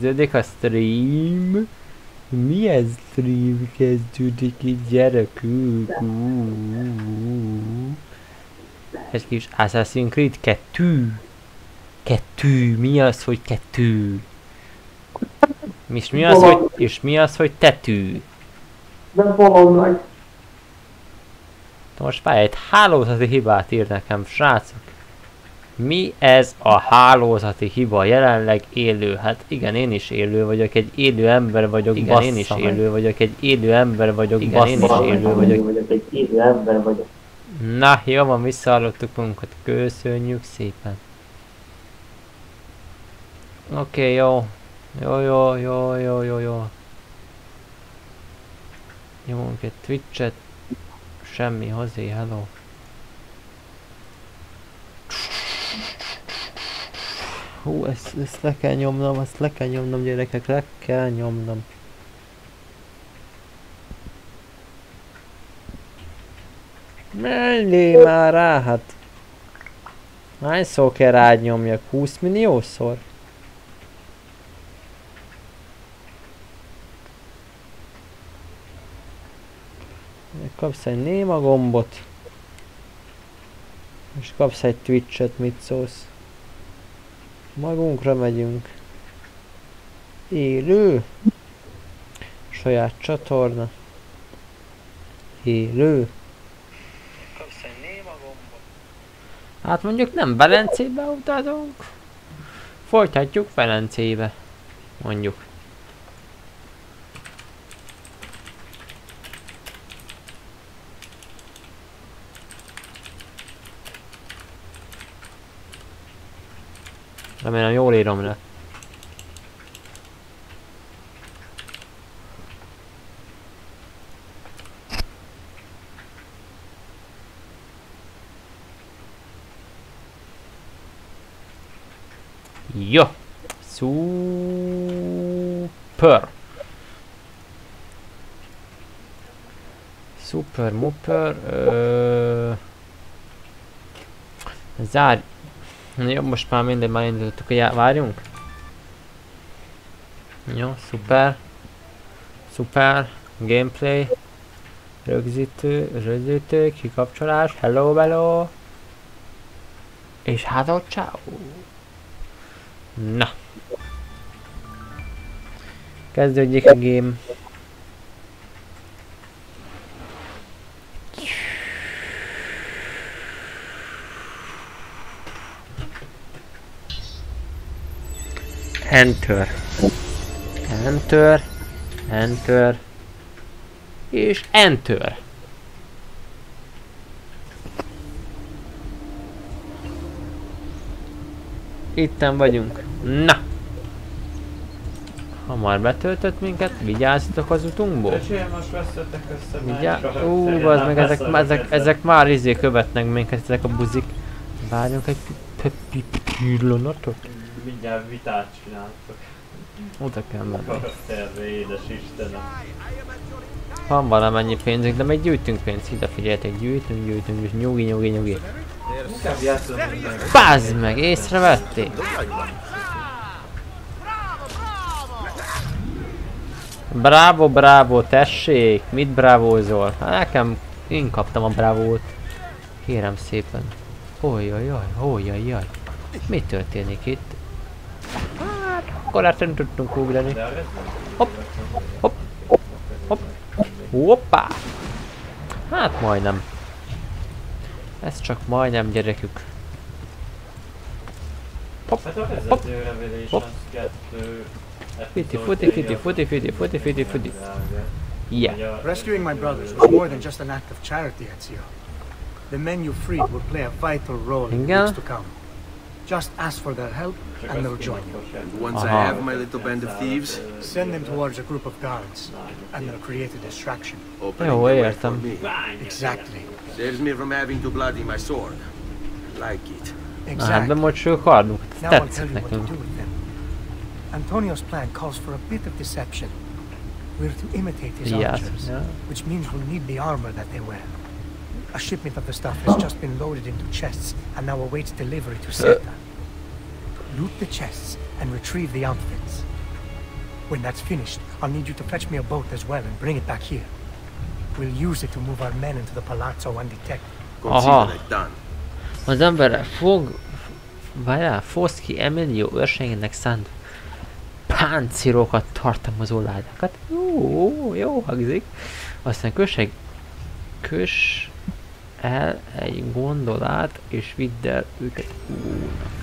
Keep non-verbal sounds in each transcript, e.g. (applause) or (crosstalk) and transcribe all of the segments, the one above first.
Kezdődik a stream. Milyen stream kezdődik itt gyerekük? Egy kis Assassin's Creed 2. Kettő. Mi az, hogy kettő? És mi az, hogy, és mi az, hogy tetű? Nem fogom nagy. Most már egy hálózati hibát ír nekem, srácok. Mi ez a hálózati hiba jelenleg élő? Hát igen, én is élő vagyok, egy élő ember vagyok, igen, én is bassza élő vagyok, egy élő ember vagyok, igen, én is Bassza élő meg, vagyok. vagyok. Egy élő ember vagyok. Na, jó van, visszahallottuk magunkat, köszönjük szépen. Oké, okay, jó. Jó, jó, jó, jó, jó, jó. Nyomunk egy Twitch-et. Semmi hozzá, hello. Hú, ezt, ezt le kell nyomnom, ezt le kell nyomnom gyerekek, le kell nyomnom. Menjél már rá, hát. Hányszor kell rád nyomjak? 20 milliószor? Kapsz egy néma gombot. És kapsz egy Twitch-et, mit szólsz? Magunkra megyünk. Élő. Saját csatorna. Élő. Hát mondjuk nem Velencébe utazunk. Folytatjuk Velencébe. Mondjuk. Remélem jól írom le. Jó. Super. Super, muper. Ö... Zár... Jó, most már minden már indítottuk, já- várjunk. Jó, szuper. Szuper. Gameplay. Rögzítő, rögzítő, kikapcsolás, hello, hello. És hát ott ciao. Na. Kezdődjék a game. Enter. Enter. Enter. És Enter. Itten vagyunk. Na! Hamar betöltött minket, vigyázzatok az utunkból. Öcsém, most veszettek össze. Minecraft Ú, az meg ezek, ezek, ezek már izé követnek minket, ezek a buzik. Várjunk egy pi- pi- pi- pillanatot. Mindjárt vitát csináltok. Oda kell menni. Karakterre, édes Istenem. Van valamennyi pénzünk, de még gyűjtünk pénzt. Ide figyeljetek, gyűjtünk, gyűjtünk, és nyugi, nyugi, nyugi. Bázd meg, észrevették? Bravo, bravo, tessék! Mit brávózol? Hát nekem, én kaptam a brávót. Kérem szépen. Ojjajjaj, ojjajjaj. Mi történik itt? Akkor hát nem tudtunk ugrani. Arra Hopp, hopp, hopp, hoppá! Hát majdnem. Ez csak majdnem gyerekük. Hopp, Hát hopp. 2 Fiti, futi, fiti, futi, fiti, futi, fiti, futi. Yeah. Rescuing my brothers was more than just an act of charity, Ezio. The men you freed will play a vital role in weeks to come. Just ask for their help and they'll join you. Once I uh-huh. have my little band of thieves, Send them towards a group of guards and they'll create a distraction. opening Jó, the way értem. for me. Exactly. Saves me from having to bloody my sword. Like it. Na hát Exactly. bemocsuk kardunk. Ez Now I'll tell you what to do with them. Antonio's plan calls for a bit of deception. We're to imitate his Yes, archers, yeah. which means we'll need the armor that they wear. A shipment of the stuff has just been loaded into chests and now awaits delivery to Seta. Loot the chests and retrieve the outfits. When that's finished, I'll need you to fetch me a boat as well and bring it back here. We'll use it to move our men into the palazzo undetected. Consider Aha. it done. Az ember fog... Várjál, Foszki Emilio őrségének szánt páncélokat tartalmazó ládákat. Jó, jó hangzik. Aztán köseg... Kös el egy gondolát, és vidd el őket Ugónak.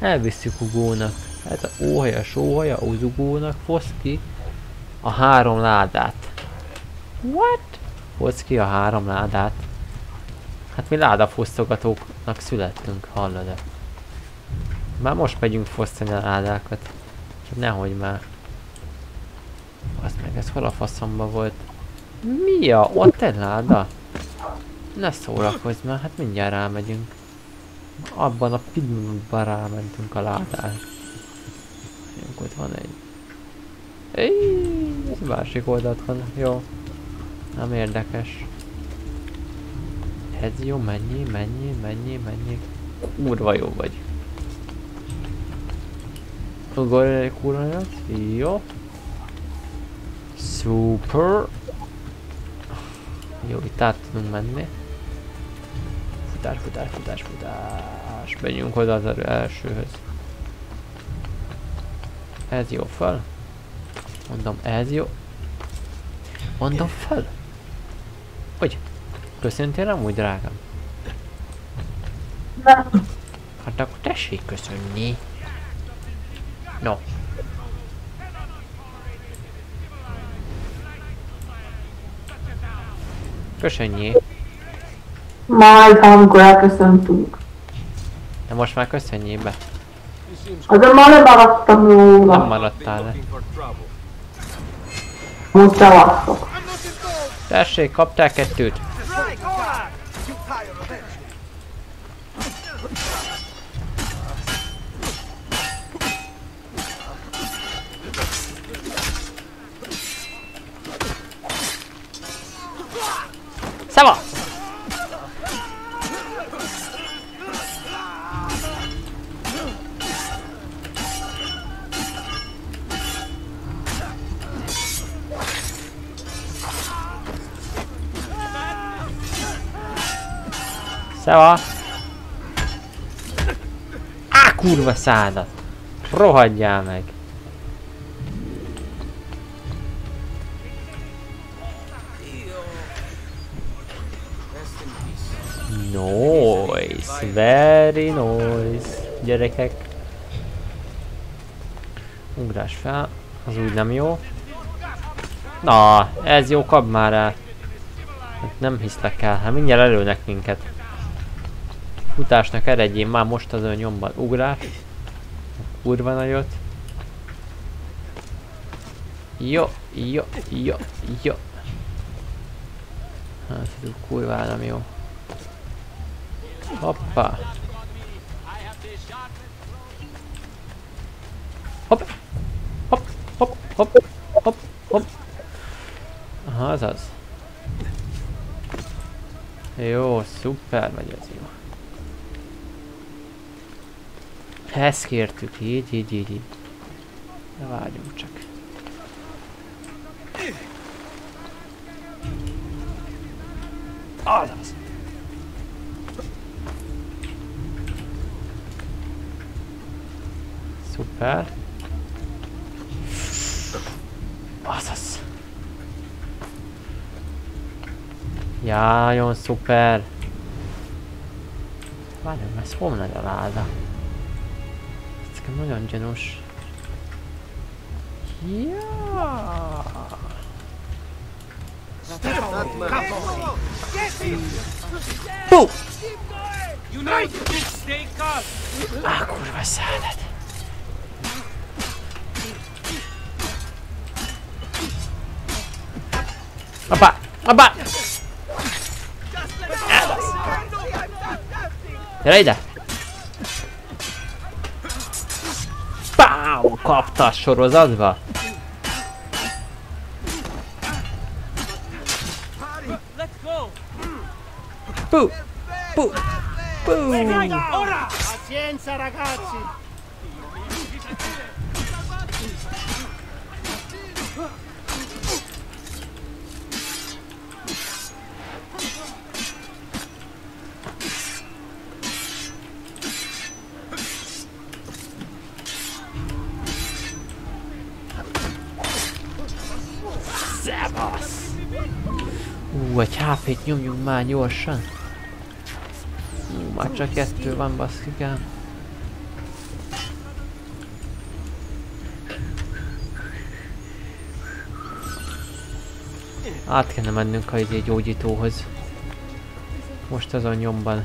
Elvisszük Ugónak. Hát a óhaja, sóhaja, az Ugónak, Foszki a három ládát. What? Foszki a három ládát. Hát mi ládafosztogatóknak születtünk, hallod-e? Már most megyünk fosztani a ládákat. Csak nehogy már. Az meg, ez hol a faszomba volt? Mi a? Ott egy láda? Ne szórakozz már, hát mindjárt rámegyünk. Abban a pillanatban rámentünk a ládára. Jó, Ott van egy... Éj, ez másik oldalt van, jó. Nem érdekes. Ez jó, mennyi, mennyi, mennyi, mennyi. Kurva jó vagy. Ugorj egy kurva. Jó. Super. Jó, itt át tudunk menni. Futás, futás, futás, futás. Menjünk oda az elsőhöz. Ez jó fel. Mondom, ez jó. Mondom fel. Hogy? Köszöntél amúgy, drágám? Nem. Hát akkor tessék köszönni. No. Köszönjé. Majd, amikor elköszöntünk. De most már köszönjél be. Azért már Nem róla. maradtál le. Most szavaztok. Tessék, kaptál kettőt. Szava! Szeva! Á, kurva szádat! Rohadjál meg! Nice, very nice. Gyerekek. Ugrás fel, az úgy nem jó. Na, ez jó, kap már el. Hát nem hiszlek el, hát mindjárt előnek minket. Futásnak eredjén már most az nyomban. Ugrás. Kurva nagyot. Jó, jó, jó, jó. Hát ez kurva nem jó. Hoppá. Hopp. Hopp, hopp, hopp, hopp, hopp. Aha, az az. Jó, szuper megy ez jó. Ezt kértük, így, így, így, így. Ne várjunk csak. Azaz. Szuper. Azaz. Jajjon, szuper. Várjunk, ez hol megy a láda? Nekem nagyon gyanús. Ja. Bú! Á, kurva szállát. Apá! Apá! Elbasz! Gyere ide! Kapta a sorozatba! Pú! Pú! Pú! Pazienza, ragazzi! Egy HP-t nyomjunk már gyorsan. Ú, már csak kettő van, baszkikám. Át kellene mennünk a izé gyógyítóhoz. Most azon nyomban.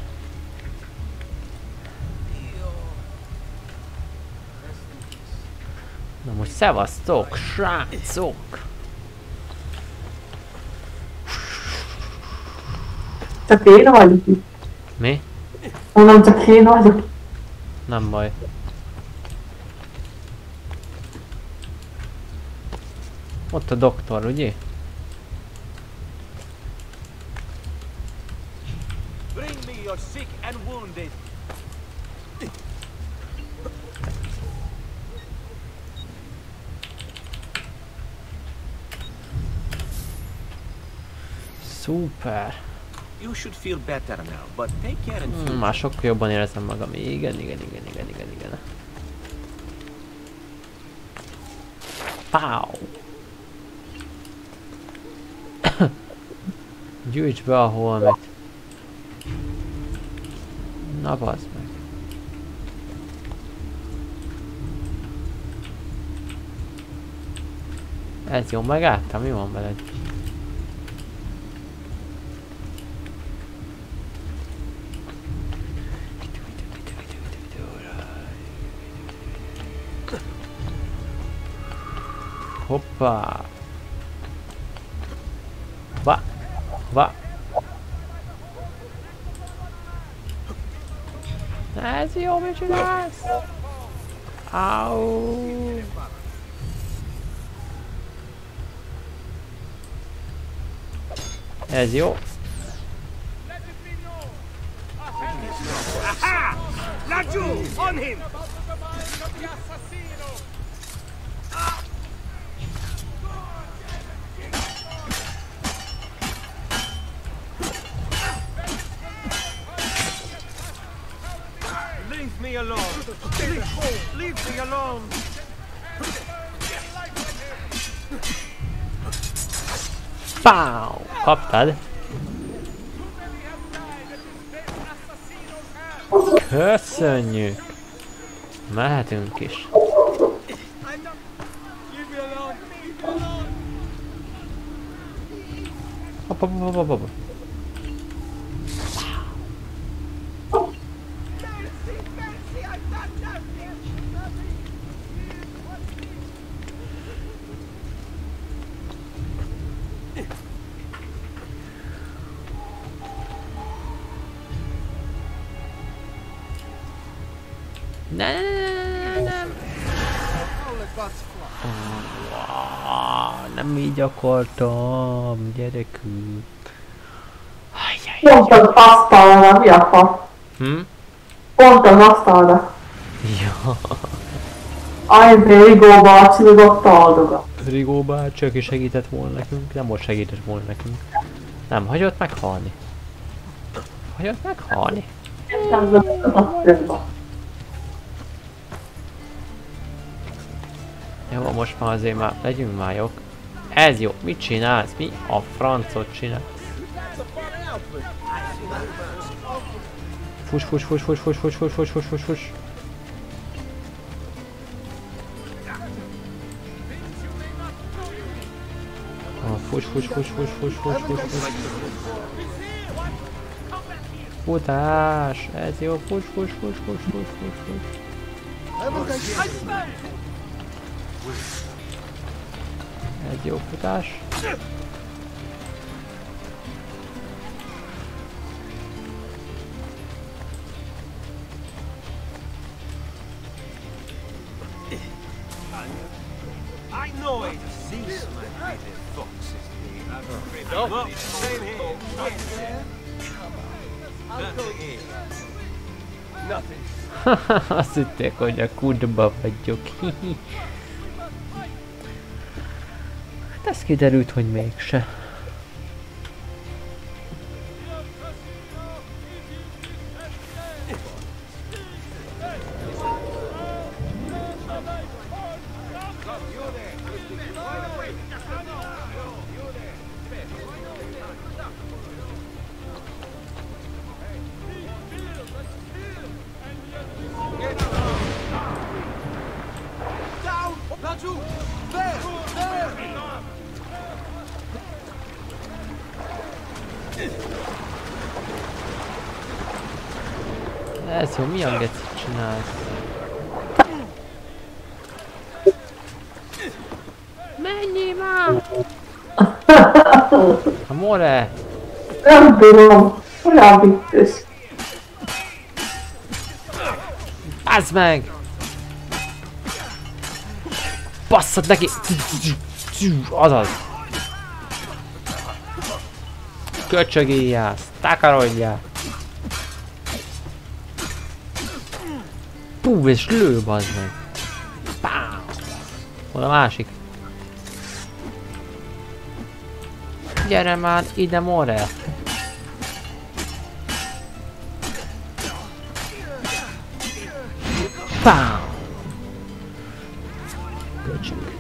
Na most szevasztok, srácok! Csak én vagyok itt. Mi? Mondom, csak én vagyok. Nem baj. Ott a doktor, ugye? Bring me your sick and wounded. Szuper! You should feel better now, but take care in Hmm, future. már sokkal jobban érzem magam. Igen, igen, igen, igen, igen, igen. Pow! Gyűjts be a holmet. Na bazd meg. Ez jó megálltam? Mi van veled? Hoppa. Va. Va. Esse homem te nasce. Au. As you. Laju on him. Kaptad? Köszönjük! Mehetünk is. Hopp, hopp, hopp, hopp, hopp. Akartam, gyerekünk. Ajjaj. Pont az asztalra, mi a fasz? Hm? Pont az asztalra. Ja. Ajde, Rigó bácsi, meg ott aldogat. Rigó bácsi, aki segített volna nekünk, nem most segített volna nekünk. Nem, hagyott meghalni. Hagyott meghalni. Nem az asztalra. Jó, most már azért már legyünk már jók. Ez jó, mit csinálsz? Mi a francot csinálsz? Fus, fus, fus, fus, fus, fus, fus, fus, fus, fus, fus. Ah, Fus, fus, fus, fus, fus, fus, fus, fus. Futás! Ez jó, fus, fus, fus, fus, fus, fus, fus. Egy jó futás. (laughs) Azt hitték, hogy a kudba vagyok. (laughs) kiderült, hogy mégse. Olyan vicces. Bazd meg! Basszad neki! Azaz! Köcsögéljál! Takarodjál! Pú, és lő, bazd meg! Pá! Hol a másik? Gyere már ide, more! Pá! Köcsög.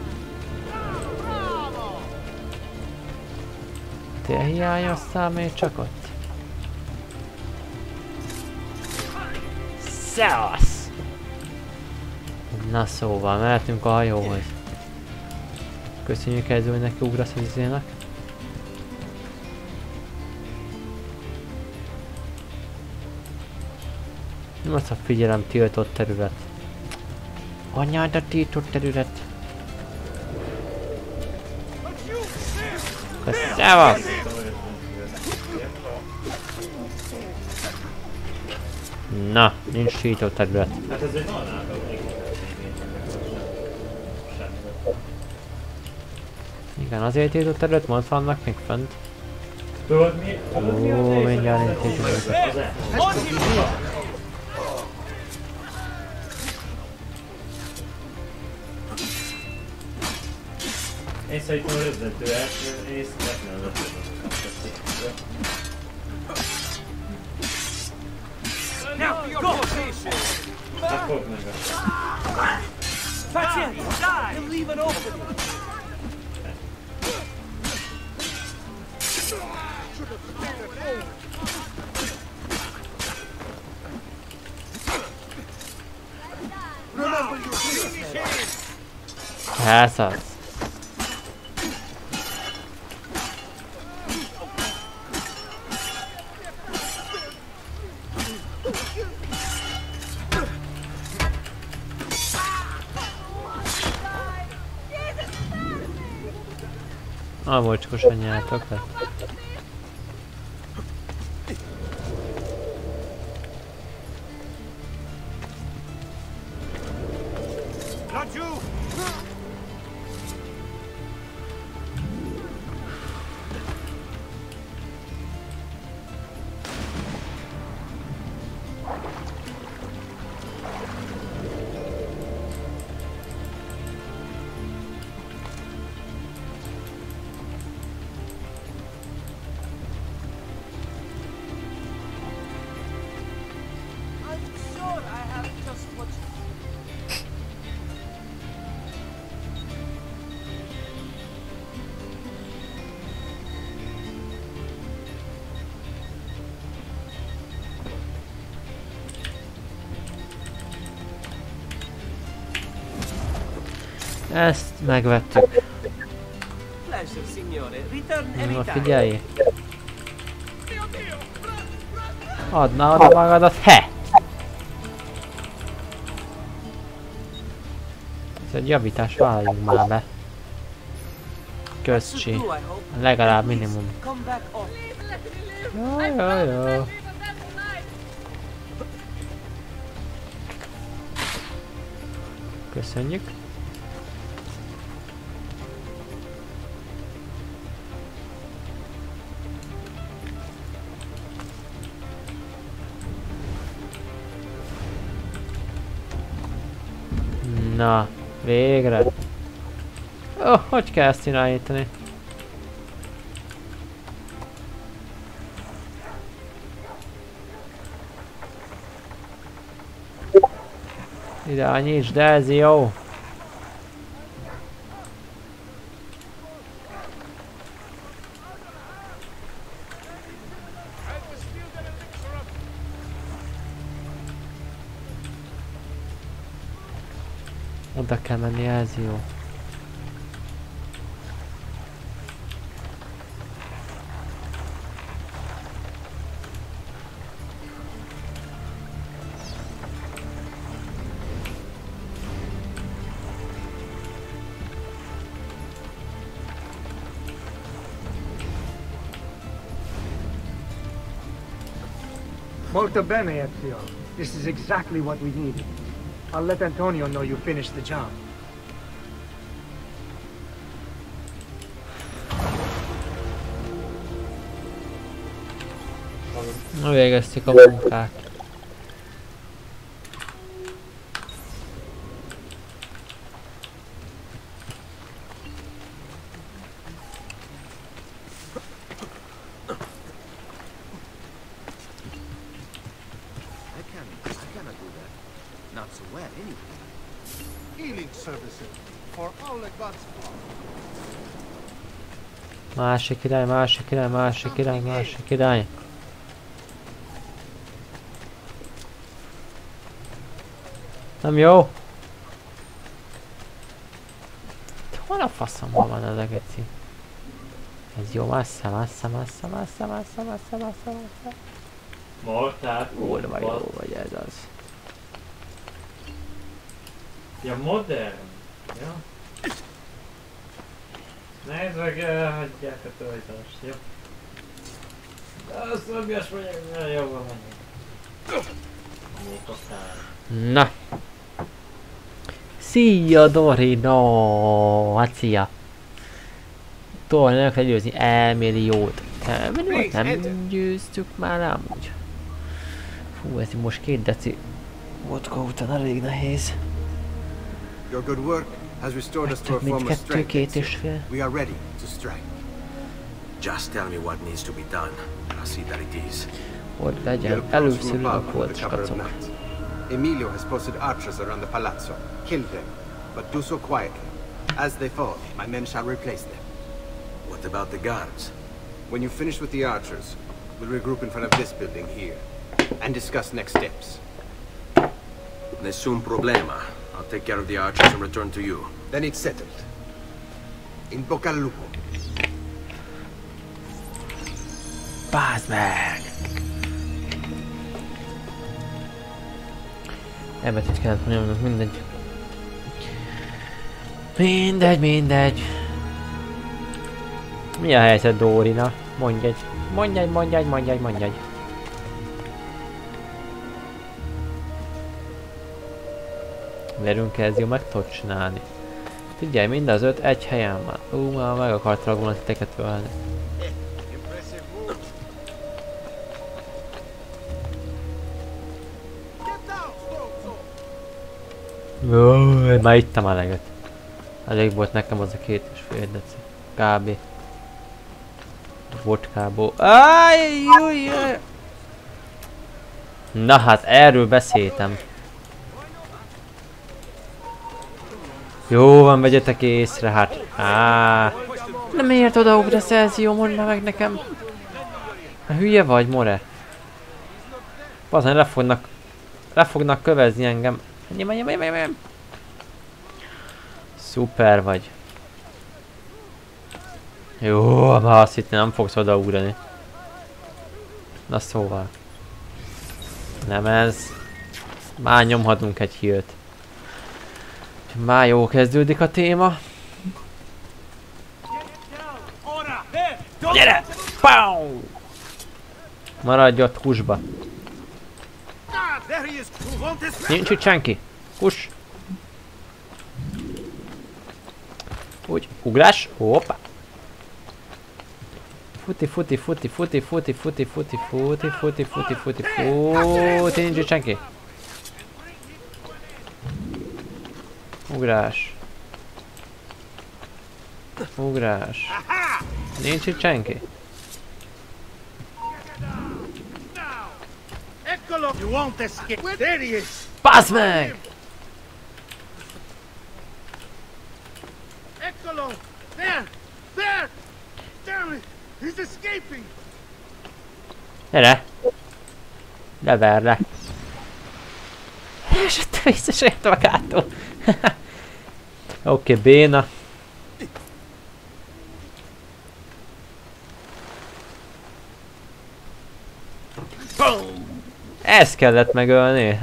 Te hiányoztál még csak ott? Szevasz! Na szóval, mehetünk a hajóhoz. Köszönjük ez, hogy neki ugrasz az izének. Nem az a figyelem tiltott terület. Anyád a tiltott terület. Szevasz! Na, nincs tiltott terület. Hát ez egy. Igen, azért tiltott terület, mondsz vannak még fönt. Tudod mi? Ó, mindjárt intézünk őket. Az e. On him! Én szerintem a Resident Evil első rész nem Now, for your position! Hát fogd meg a... Patient! Die! He'll leave an opening! Remember your business! Elszadsz. A, bocskos anyátokat. Ezt megvettük. Na figyelj! Adna oda magadat, he! Ez egy javítás, váljunk már be. Közcsi. Blue, I hope. Legalább minimum. Jó, jó, jó. Köszönjük. Na, végre. Ó, oh, hogy kell ezt irányítani? Irányítsd, de ez jó. Oda kell menni, ez jó. Bene, Ezio. This is exactly what we needed. I'll let Antonio know you finished the job. Na végeztük a munkát. I Másik irány, másik irány, másik irány, másik irány. Nem jó? Hol a faszomban van ez a geci? Ez jó, messze, messze, messze, messze, messze, messze, messze, messze. Mortál. Kurva jó vagy ez az. Ja, modern. Ja. Nézd meg, elhagyják a töltést, jó? De az szöges vagyok, nagyon jó van menjünk. Még akár. Na. Szia Dori, no, hát szia. Tolni nem kell győzni elmilliót. Elmilliót nem győztük már amúgy. Fú, ez most két deci vodka után elég nehéz. Your good work has restored us to our Több mint former strength. két és Ezio. fél. We are ready to strike. Just tell me what needs to be done, and I'll see that it is. Hogy We legyen are close from először a above the cover of skacok. night. Emilio has posted archers around the palazzo. Kill them, but do so quietly. As they fall, my men shall replace them. What about the guards? When you finish with the archers, we'll regroup in front of this building here and discuss next steps. Nessun problema. I'll take care of the archers and return to you. Then it's settled. In bocca al lupo. Bázd meg! Elbetűt kellett nyomnunk, mindegy. Mindegy, mindegy. Mi a helyzet Dórina? Mondj egy. Mondj egy, mondj egy, mondj egy, mondj egy. Velünk kezdjük meg tudod csinálni. Figyelj, mind az öt egy helyen van. Ú, már meg akartalak volna titeket ölni. Ó, már ittam a leget. Elég volt nekem az a két és fél deci. Kb. Vodkából. Áj, júj, júj. Na hát, erről beszéltem. Jó van, vegyetek észre, hát. Á. De miért odaugrasz, Elzio? Mondd már meg nekem. Hülye vagy, more? Bazen le fognak... Le fognak kövezni engem. Menjem, menjem, menjem, menjem. Szuper vagy. Jó, már azt hittem nem fogsz odaugrani. Na szóval. Nem ez. Már nyomhatunk egy hírt. Már jó kezdődik a téma. Gyere! Pow! Maradj ott húsba. Ah, Nincs itt senki. Hús. Úgy, ugrás. Hoppá. Futi, futi, futi, futi, futi, futi, futi, futi, futi, futi, futi, futi, nincs itt senki. Ugrás. Ugrás. Nincs itt senki? Pász meg! Eccolo! There! There! Damn it! He's escaping! Gyere! Leverlek! És ott visszasért magától! (laughs) Oké, okay, béna. Ezt kellett megölni.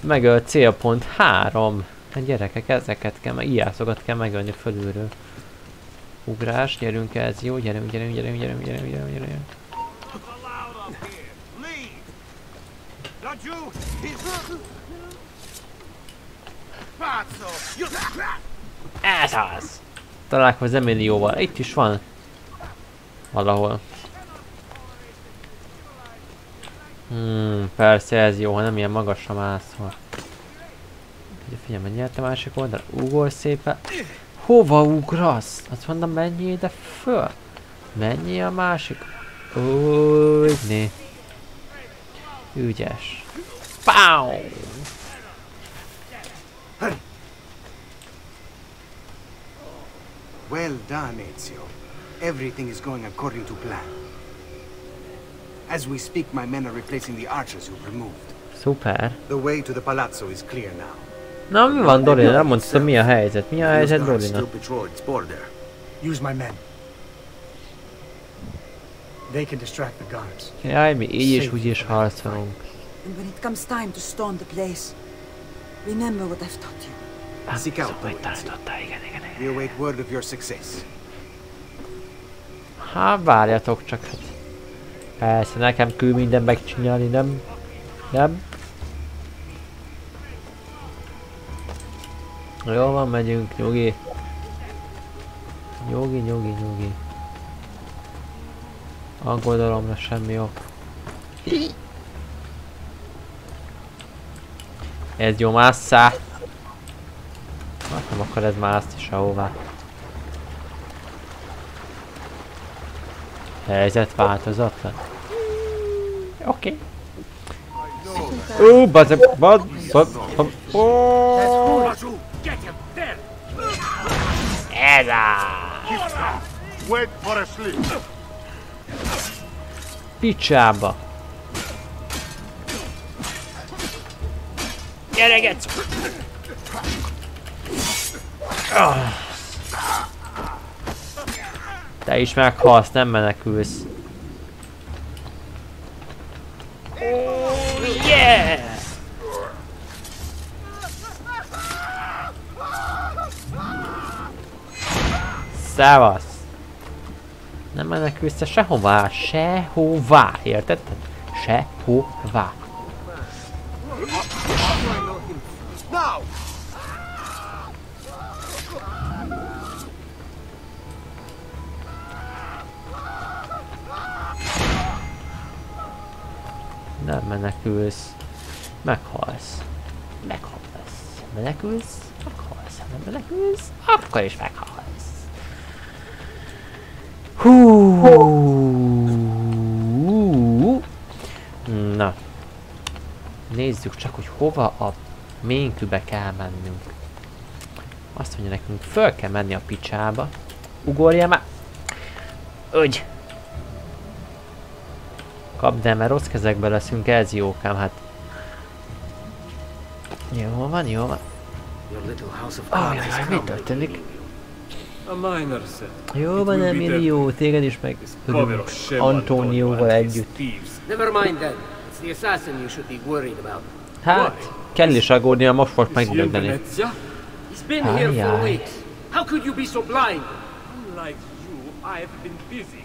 Megölt célpont 3. Hát gyerekek, ezeket kell, meg ilyászokat kell megölni fölülről. Ugrás, gyerünk ez jó, gyerünk, gyerünk, gyerünk, gyerünk, gyerünk, gyerünk, gyerünk. allowed up here. Leave. Don't you? Pazzo! You... Ez az! Találkozom Emilióval. Itt is van. Valahol. Hmm, persze ez jó, ha nem ilyen magasra mászol. Ugye figyelj, menj el te másik oldal. Ugorj szépen. Hova ugrasz? Azt mondom, menjél ide föl. Menjél a másik. Úgy né. Ügyes. Pow! Well done, Ezio. Everything is going according to plan. As we speak, my men are replacing the archers you've removed. Szuper. The way to the palazzo is clear now. Na mi van Dorina? Nem mondtad mi a helyzet? Mi a Those helyzet guards Dorina? still patrol its border. Use my men. They can distract the guards. Jaj, mi így is úgy is harcolunk. And when it comes time to storm the place, remember what I've taught you. Seek out the tanította, igen, igen, igen. We await word of your success. Hát várjatok csak. Hát. Persze, nekem kül minden megcsinálni, nem? Nem? Jó van, megyünk, nyugi. Nyugi, nyugi, nyugi. Aggodalomra semmi ok. Ez jó másszá. Hát nem akar ez mászni sehová. Helyzet változatlan. Oké. Ó, bazd, bazd, bazd, bazd. Ez. Picsába. Gyere, gec! Ah. Te is meghalsz, nem menekülsz. Oh, yeah! Szevasz! Nem menekülsz te sehová, sehová, érted? Sehová. Menekülsz. Meghalsz. Meghalsz. Menekülsz? Meghalsz. Nem menekülsz? Akkor is meghalsz. Hú. Na. Nézzük csak, hogy hova a ménkübe kell mennünk. Azt mondja nekünk, föl kell menni a picsába. Ugorja már. Úgy. Kapd el, mert rossz kezekbe leszünk, ez jókám, hát. Jó van, jó van. Ah, jaj, mi történik? Jó van, Emilio, téged is meg örülünk Antónióval együtt. Hát, kell is aggódnia, most fog megdönteni. Weeks. How could you be so blind? Unlike you, I've been busy.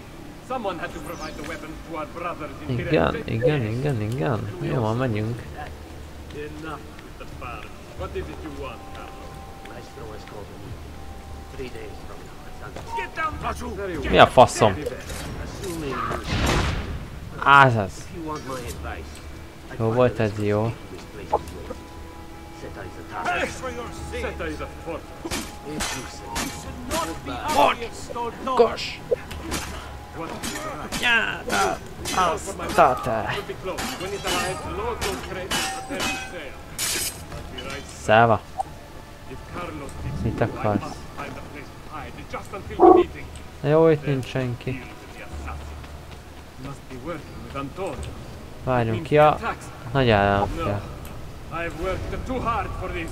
Igen, igen, igen, igen. Jó van, menjünk. Mi a faszom? I'd Jó volt ez, jó. this place is yours. Seta is the target. Seta is a fort. If you say Kos! Gyára! Azt te! Will be close. When it arrives, load those crates and prepare to sail. I'll be right Száva. If Carlo speaks Mit to you, I akarsz? must find a place to hide just until the meeting. Na Jó, itt nincs senki. Deal with the assassin. Must be working with Antonio. Várjunk Means ki a attacks. nagy No, államfia. I've worked too hard for this.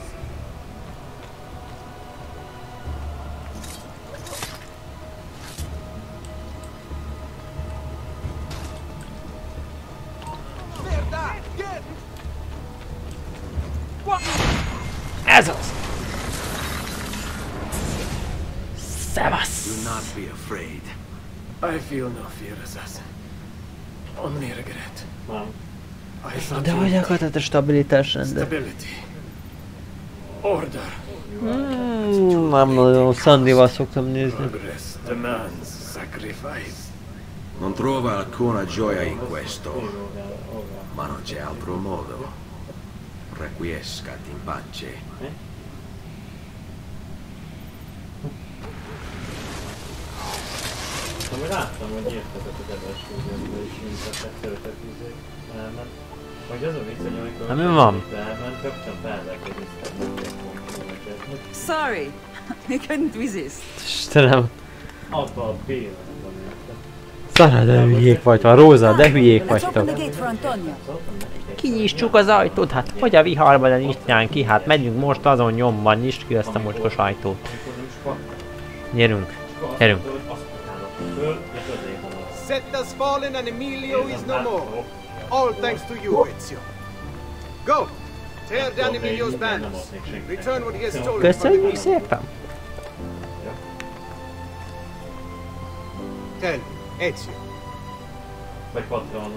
Ez az! Szevasz! Do not be afraid. I feel no fear, assassin. Only regret. Well, de hogy akartad a stabilitás rendet? Stability. Order. Hmm, nem nagyon Szandival szoktam nézni. Progress demands sacrifice. Non trova alcuna gioia in questo, ma non c'è altro modo. Requiescat in pace. Amúgy láttam, hogy egyszerűtek izé elment. Hogy az a vicc, hogy amikor mi van? elment, rögtön hogy Sorry, I couldn't resist. Istenem, Abba a pillanatban értem. Szara, de hülyék vagytok, Róza, de hülyék vagytok. Kinyissuk az ajtót, hát hogy a viharban ne nyitnánk ki, hát megyünk most azon nyomban, nyisd ki ezt a mocskos ajtót. Van. Gyerünk, gyerünk. Azt utálok föl, és azért van az. Set has fallen and Emilio is no more. All thanks to you, Ezio. Go! Tear down Emilio's banners. Return what he has stolen from the Köszönjük szépen! Tell me, Ezio,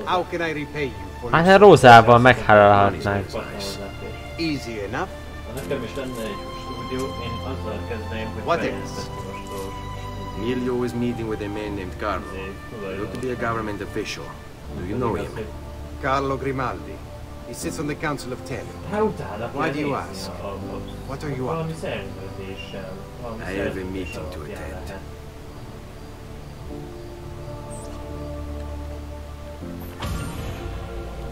how can I repay you for Hát your a Rózával meghálálhatnánk. Easy enough. Ha nekem is lenne egy stúdió, én azzal kezdeném, hogy What fejlesztettem a stúdiót. Emilio is meeting with a man named Carlo. He looked to be a government official. Do you know him? Carlo Grimaldi. He sits on the Council of Ten. Why do you ask? a- a- What are you up Valami szerződéssel. valami I have a meeting to attend.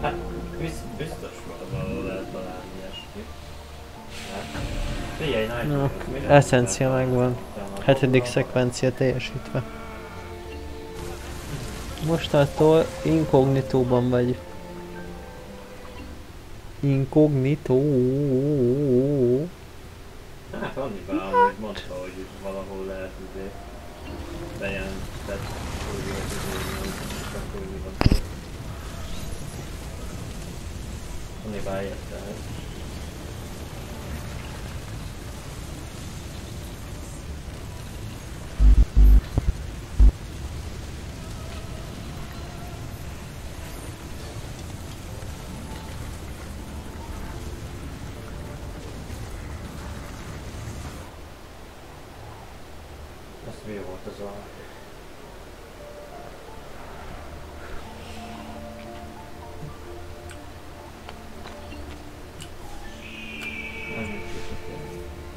Hát, biz- biztos valahol lehet találni ilyesmit. Hát, Figyelj, No, lesz? eszencia megvan. Hetedik szekvencia teljesítve. Mostantól inkognitóban vagy. Inkognitó. Hát amúgy mondta, hogy valahol lehet izé bejelentett Hannibal érte el. Az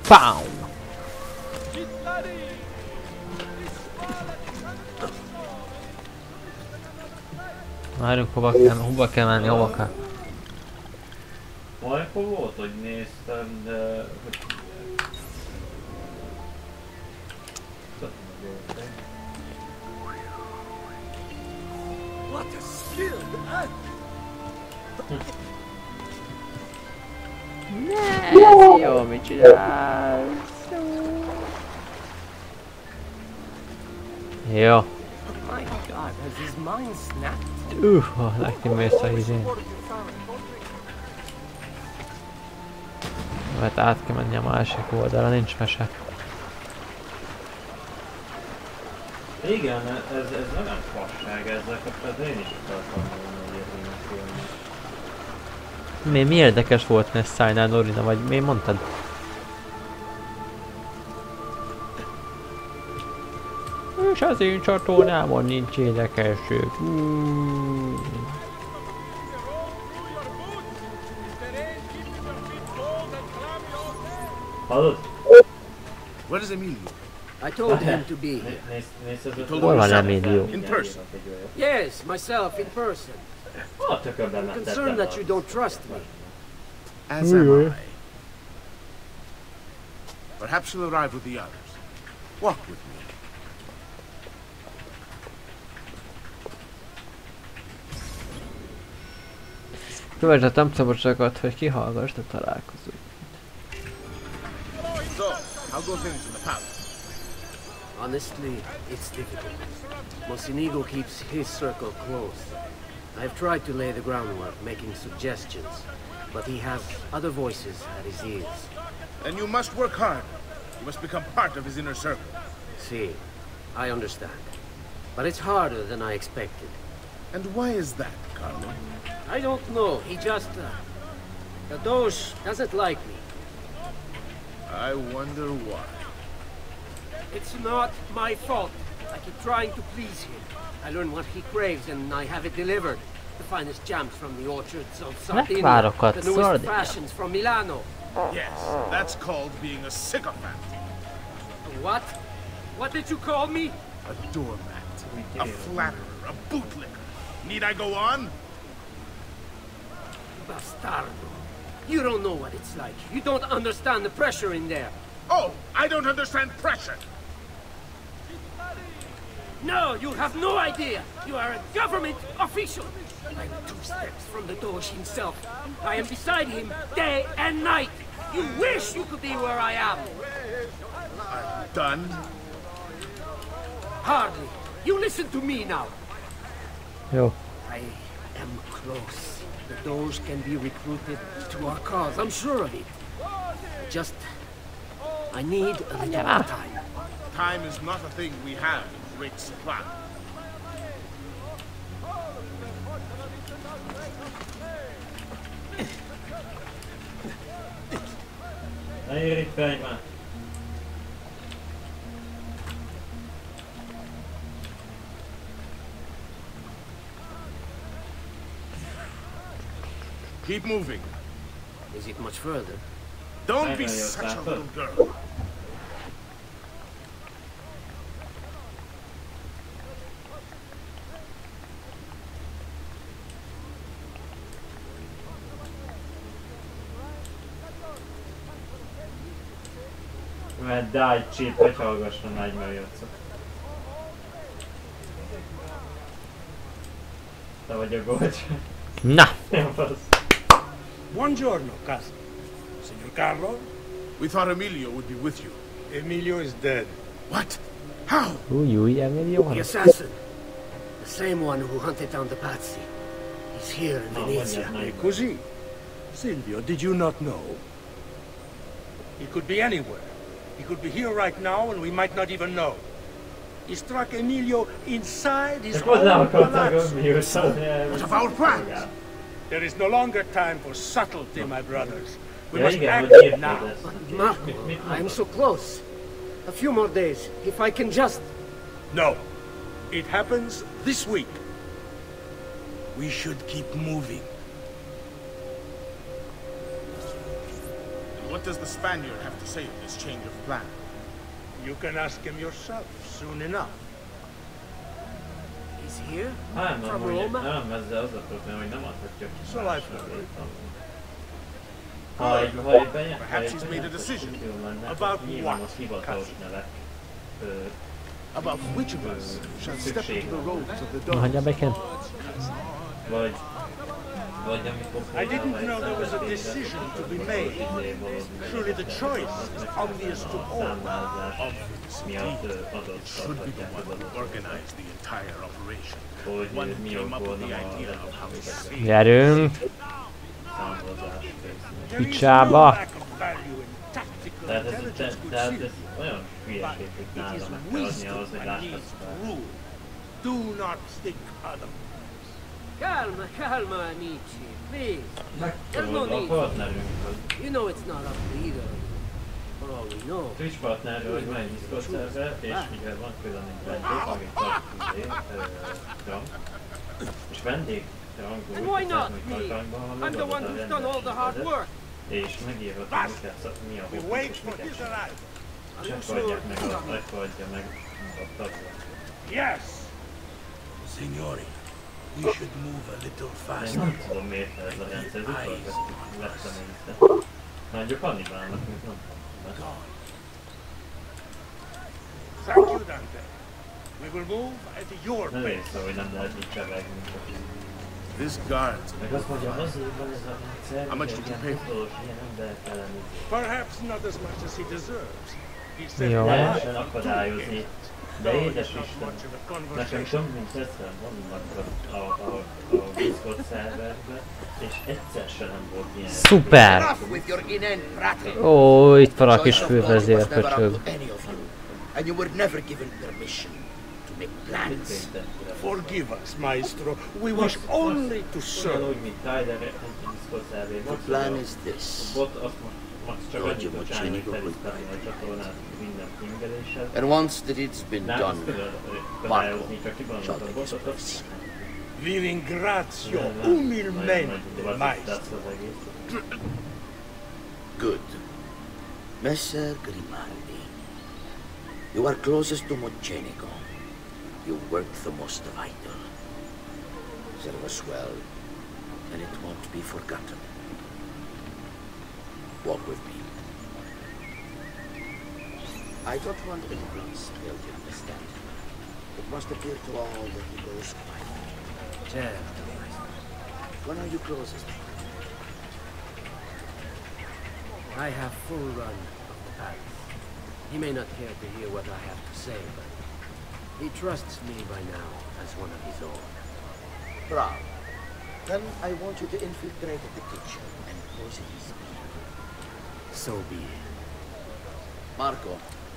Pow! Várjunk, hova kell, hova kell menni, hova kell. Valamikor volt, hogy néztem, de... Hogy... What a skilled Ne, jó, mit csinálsz? Jó. My god, has his mind snapped? Uff, a izén. Mert át kell menni a másik oldalra, nincs mese. Igen, ez, ez nagyon fasság ezzel kapcsolatban, én is akartam. Mi, mi érdekes volt Nessai-nál, Norina, vagy mi mondtad? És az én csatornámon nincs érdekesség. Mm. Hallod? Where is Emilio? I told him to be here. Hol van Emilio? In person. Yes, myself in person. A tökönben I'm concerned that you don't trust me. As oh, am I. Perhaps you'll arrive with the others. Walk with me. Kövesd a tamszabocsakot, hogy kihallgassd a találkozót. So, how goes things in the palace? Honestly, it's difficult. Mocenigo keeps his circle close. I've tried to lay the groundwork, making suggestions, but he has other voices at his ears. And you must work hard. You must become part of his inner circle. see. I understand. But it's harder than I expected. And why is that, Carlo? I don't know. He just... Uh, the Doge doesn't like me. I wonder why. It's not my fault. I keep trying to please him. I learn what he craves and I have it delivered. The finest jams from the orchards of Sardinia. The newest fashions from Milano. Yes, that's called being a sycophant. What? What did you call me? A doormat. A flatterer. A bootlicker. Need I go on? Bastardo. You don't know what it's like. You don't understand the pressure in there. Oh, I don't understand pressure. No, you have no idea. You are a government official. I'm two steps from the Doge himself. I am beside him day and night. You wish you could be where I am. Done. Hardly. You listen to me now. Jó. I am close. The Doge can be recruited to our cause. I'm sure of it. Just... I need a little more time. Time is not a thing we have in great supply. Ne írj itt fel már! Keep moving. Is it much further? Don't be Aynen, such a yok, little zaten. girl. Mert die cheap, hogy hallgasson nagy játszok. Te vagy a golcs. Na! Buongiorno, Casa. Signor Carlo? We thought Emilio would be with you. Emilio is dead. What? How? Új, új, Emilio The assassin. The same one who hunted down the Pazzi. He's here in Venezia. mondjad meg. Così. Silvio, did you not know? He could be anywhere. He could be here right now and we might not even know. He struck Emilio inside his Csak hozzá own akartak palazzo. miutani. What of our plans? There is no longer time for subtlety, my brothers. We Ja must igen, act hogy írtad now. Marco, Mit- mit I'm so close. A few more days, if I can just... No. It happens this week. We should keep moving. What does the Spaniard have to say of this change of plan? You can ask him yourself soon enough. He's here? Hát nem, From hogy Roma? nem, ezzel az a probléma, hogy nem adhatja ki. So I've másnak heard. értem. Ha egy, ha egy bejön, Perhaps he's made a decision. About what, az hivatalos nevek. Ö, About which of us shall step into the robes of the Na, hagyja dog? beken. vagy... Vagy amikor... I didn't know there was a decision to be made. Surely the choice is obvious to all. Számlázás miatt ö, adott Should be the tarthatják one az who adott, organized the entire operation. hogy One mi came up okból with nem the a idea of how to legjobb save Gyerünk! számlázás készül. There is Picsába. no lack of value in tactical Tehát ez, te, intelligence, good tehát Silvio. ez olyan hülyeség, hogy It is nálam meg kell adni ahhoz, wisdom hogy that needs láthass rule. Do not think other. Calma, calma, amici. Please. There's no a need. You know it's not up to either of you. For all we know. Twitch partnerről, hogy van egy Discord szerver, és mivel van külön egy vendég, akit tart izé, ö, rang, és vendég rangú, And why not hogy I'm the megadod one a who's done all the hard rendes work. és megírod, hogy miket, szak- mi a hobbit, wait és for miket. És akkor adják meg a, adja meg a tagja. Yes. Signori, we should move a little Én faster. nem tudom miért ez a rendszer, vettem észre. Mondjuk Hannibalnak, mint nem tudom. Thank you, Dante. We will move at your Nem pace. észre, hogy nem lehet így csevegni. This guard. Meg azt mondja, azért van ez a rendszer, How much hogy did you ilyen pay? tudós, ilyen ember kell lenni. Perhaps not as much as he deserves. He said Lehessen akadályozni. De édes Isten, nekem több mint ezeren vannak a, a, a, a Discord szerverben, és egyszer se nem volt ilyen. Szuper! Ó, itt van a kis fővezér, pöcsög. and you were never given permission to make plans. Forgive us, Maestro. We wish only to serve. The plan is this. Bot azt most, most csak Lord annyit tud csinálni, hogy Jomochenko felisztálni a csatornát minden pingeléssel. And once that it's been Nem, done, ezt tudod Marco szabályozni, csak shall kibalandod a take his botot, place. Vi ringrazio Nem, nem. umilmente, Nagyon nagy Maestro. lesz az egész. Good. Messer Grimaldi, you are closest to Mocenigo. You worked the most vital. Serve us well, and it won't be forgotten. Walk with me. I don't want anyone still to understand. It must appear to all that he goes quietly. Certo. When are you closest? I have full run of the palace. He may not care to hear what I have to say, but he trusts me by now as one of his own. Bravo. Then I want you to infiltrate the kitchen and poison his meal. So be it. Marco,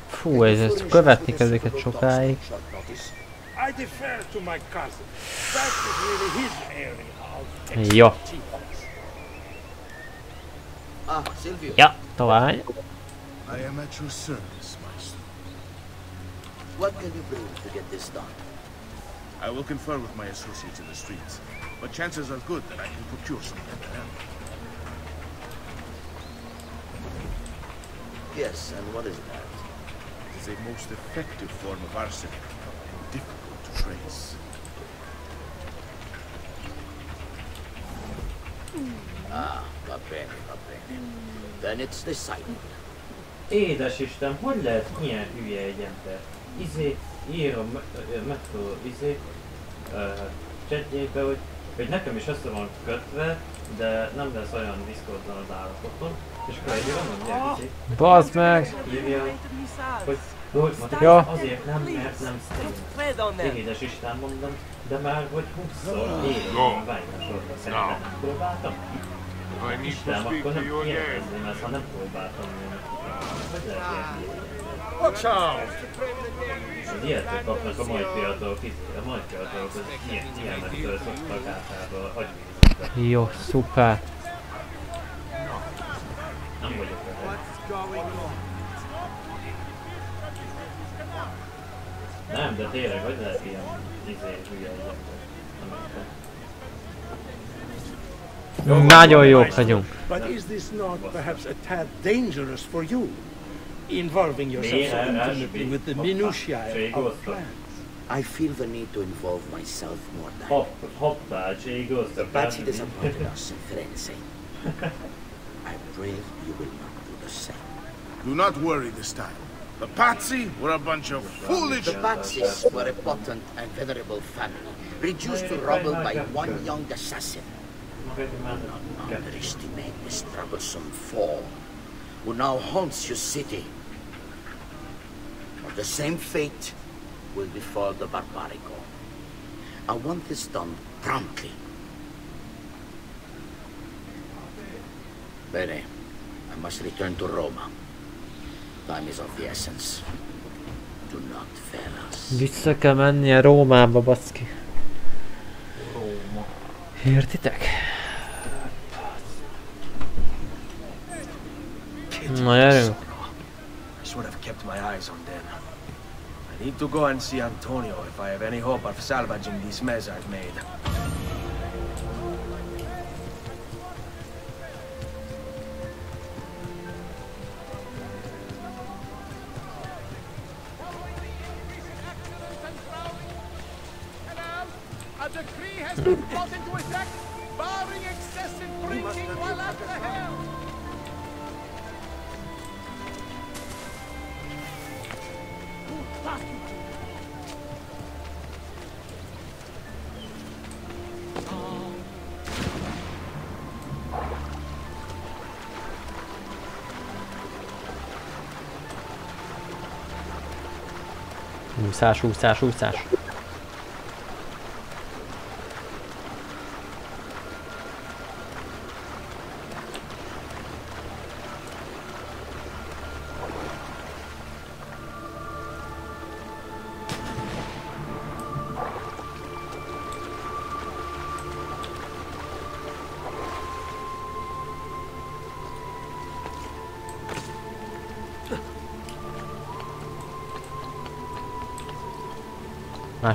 Fú, ez, ezt követni kell ezeket sokáig. I defer to my cousin. That is really his area Jó. Ah, Silvio. Ja, tovább. I am at your service, Maestro. What can you bring to get this done? I will confer with my associates in the streets, but chances are good that I can procure something Yes, and what is that? It is a most effective form of arsenic, difficult to trace. Ah, va bene, va bene. Then it's decided. Édes Isten, hogy lehet ilyen hülye egy ember? Izé, ír a metro, izé, ö, chatjébe, hogy, hogy nekem is össze van kötve, de nem lesz olyan Discordon az állapotom, és akkor egy olyan mondja, izé, Bazd meg! hogy hogy mondta, Ja. azért nem, mert nem stream. Édes Isten mondom, de már hogy 20-szor éjjel vágynasorba szerintem nem próbáltam Isten, akkor nem kérdezném ezt, ha nem próbáltam volna. Hogy lehet ilyen? Watch out! Az ilyet kapnak a mai fiatalok, a mai fiatalok az ilyen, ilyenektől szoktak általában agyvízbe. Jó, szuper. Vele. Nem, de tényleg, hogy lehet ilyen izé hülye egy ember? Nem értem. Nagyon jók vagyunk. But is this not perhaps a tad dangerous for you? Involving yourself so Yeah, that should intimately be. with the minutiae Jay of plans. I feel the need to involve myself more than Hopp, hoppá, Jay Ghost, The Patsy disappointed us in Firenze. I pray you will not do. Do not worry this time. The Patsy were a bunch of foolish... The Patsis were a potent and venerable family, reduced to rubble by one young assassin. Do not underestimate this troublesome foe, who now haunts your city. The same fate will befall the Barbarico. I want this done promptly. Bene, I must return to Roma. Time is of the essence. Do not fail us. Vissza kell mennie Rómába, baszki. Róma. Értitek? Na, gyerünk. I should have kept my eyes on them. I need to go and see Antonio if I have any hope of salvaging this mess I've made. Decree has been brought into effect, barring excessive drinking while at the helm. Úszás, úszás, úszás.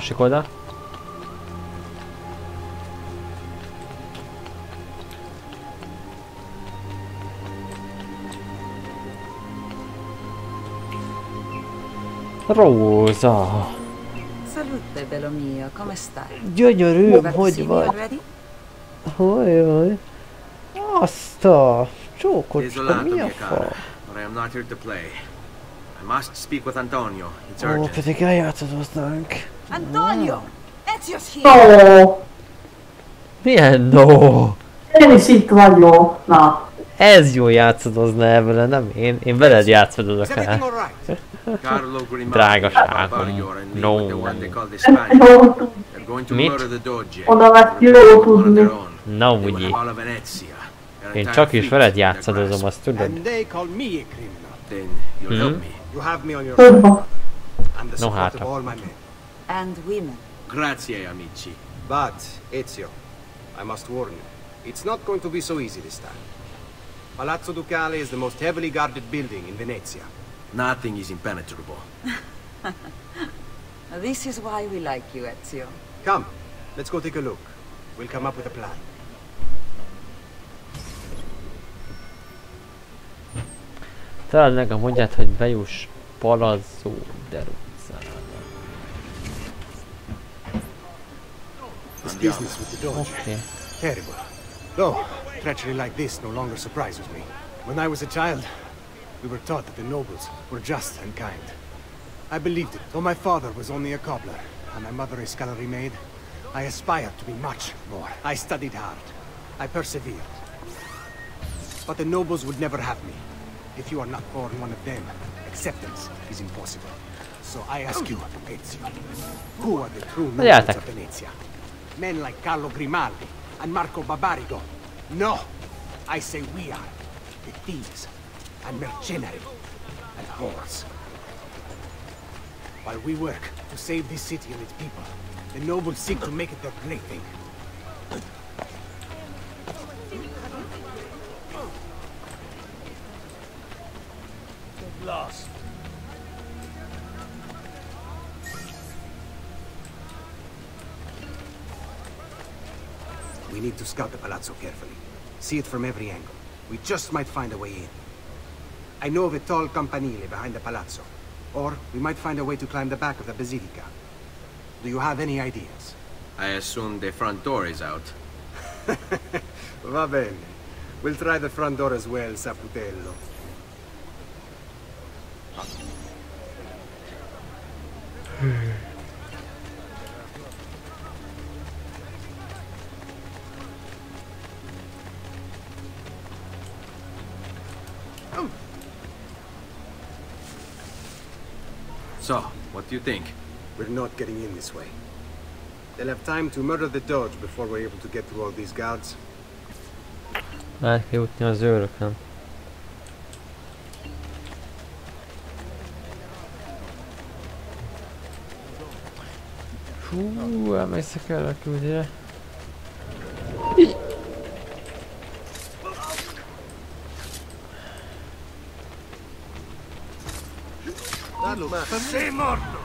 Másik oldal. Róza! Salute, bello mio, come stai? Gyönyörűm, hogy vagy? already? Hajjaj. Azt a csókocska, mi a fa? I am not here to play. I must speak with Antonio. It's Ó, urgent. pedig eljátszadoznánk. Antonio! Ezio's here! Ó, Milyen no? én is itt vagyok. Na. Ez jó játszadozna vele, nem én. Én veled játszadozok (laughs) el. and me No. with the one they call the Jó Spaniards. tud- They're going to Mit? murder the Doge. Oda lesz jó on tudni. Na their Én csak is veled játszadozom, azt tudod? The No support hata. of all my men. And women. Grazie, amici. But, Ezio, I must warn you, it's not going to be so easy this time. Palazzo Ducale is the most heavily guarded building in Venezia. Nothing is impenetrable. (laughs) This is why we like you, Ezio. Come, let's go take a look. We'll come up with a plan. Talán meg a mondját, hogy bejuss Palazzo Deruzzába. This business with the Doge. Oké. Terrible. Though, treachery like this no longer surprises me. When I was a child, we were taught that the nobles were just and kind. I believed it. Though my father was only a cobbler, and my mother a scullery maid, I aspired to be much more. I studied hard. I persevered. But the nobles would never have me. If you are not born one of them, acceptance is impossible. So I ask you, Ezio, who are the true nobles Gyertek. of Venezia? Men like Carlo Grimaldi and Marco Barbarigo. No! I say we are. The thieves and mercenary and whores. While we work to save this city and its people, the nobles seek to make it their plaything. Lost. We need to scout the palazzo carefully. See it from every angle. We just might find a way in. I know of a tall campanile behind the palazzo. Or we might find a way to climb the back of the basilica. Do you have any ideas? I assume the front door is out. (laughs) Va bene. We'll try the front door as well, Saputello. Hmm. So, what do you think? We're not getting in this way. They'll have time to murder the Doge before we're able to get through all these guards. Át kell jutni az őrökön. Hú, elmész a kell a küldére. Sei morto!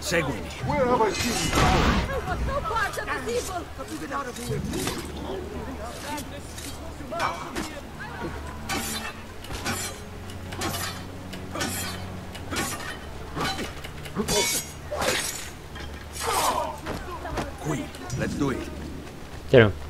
Seguimi. Where have I seen you? Qui. Let's do it. Gyerünk.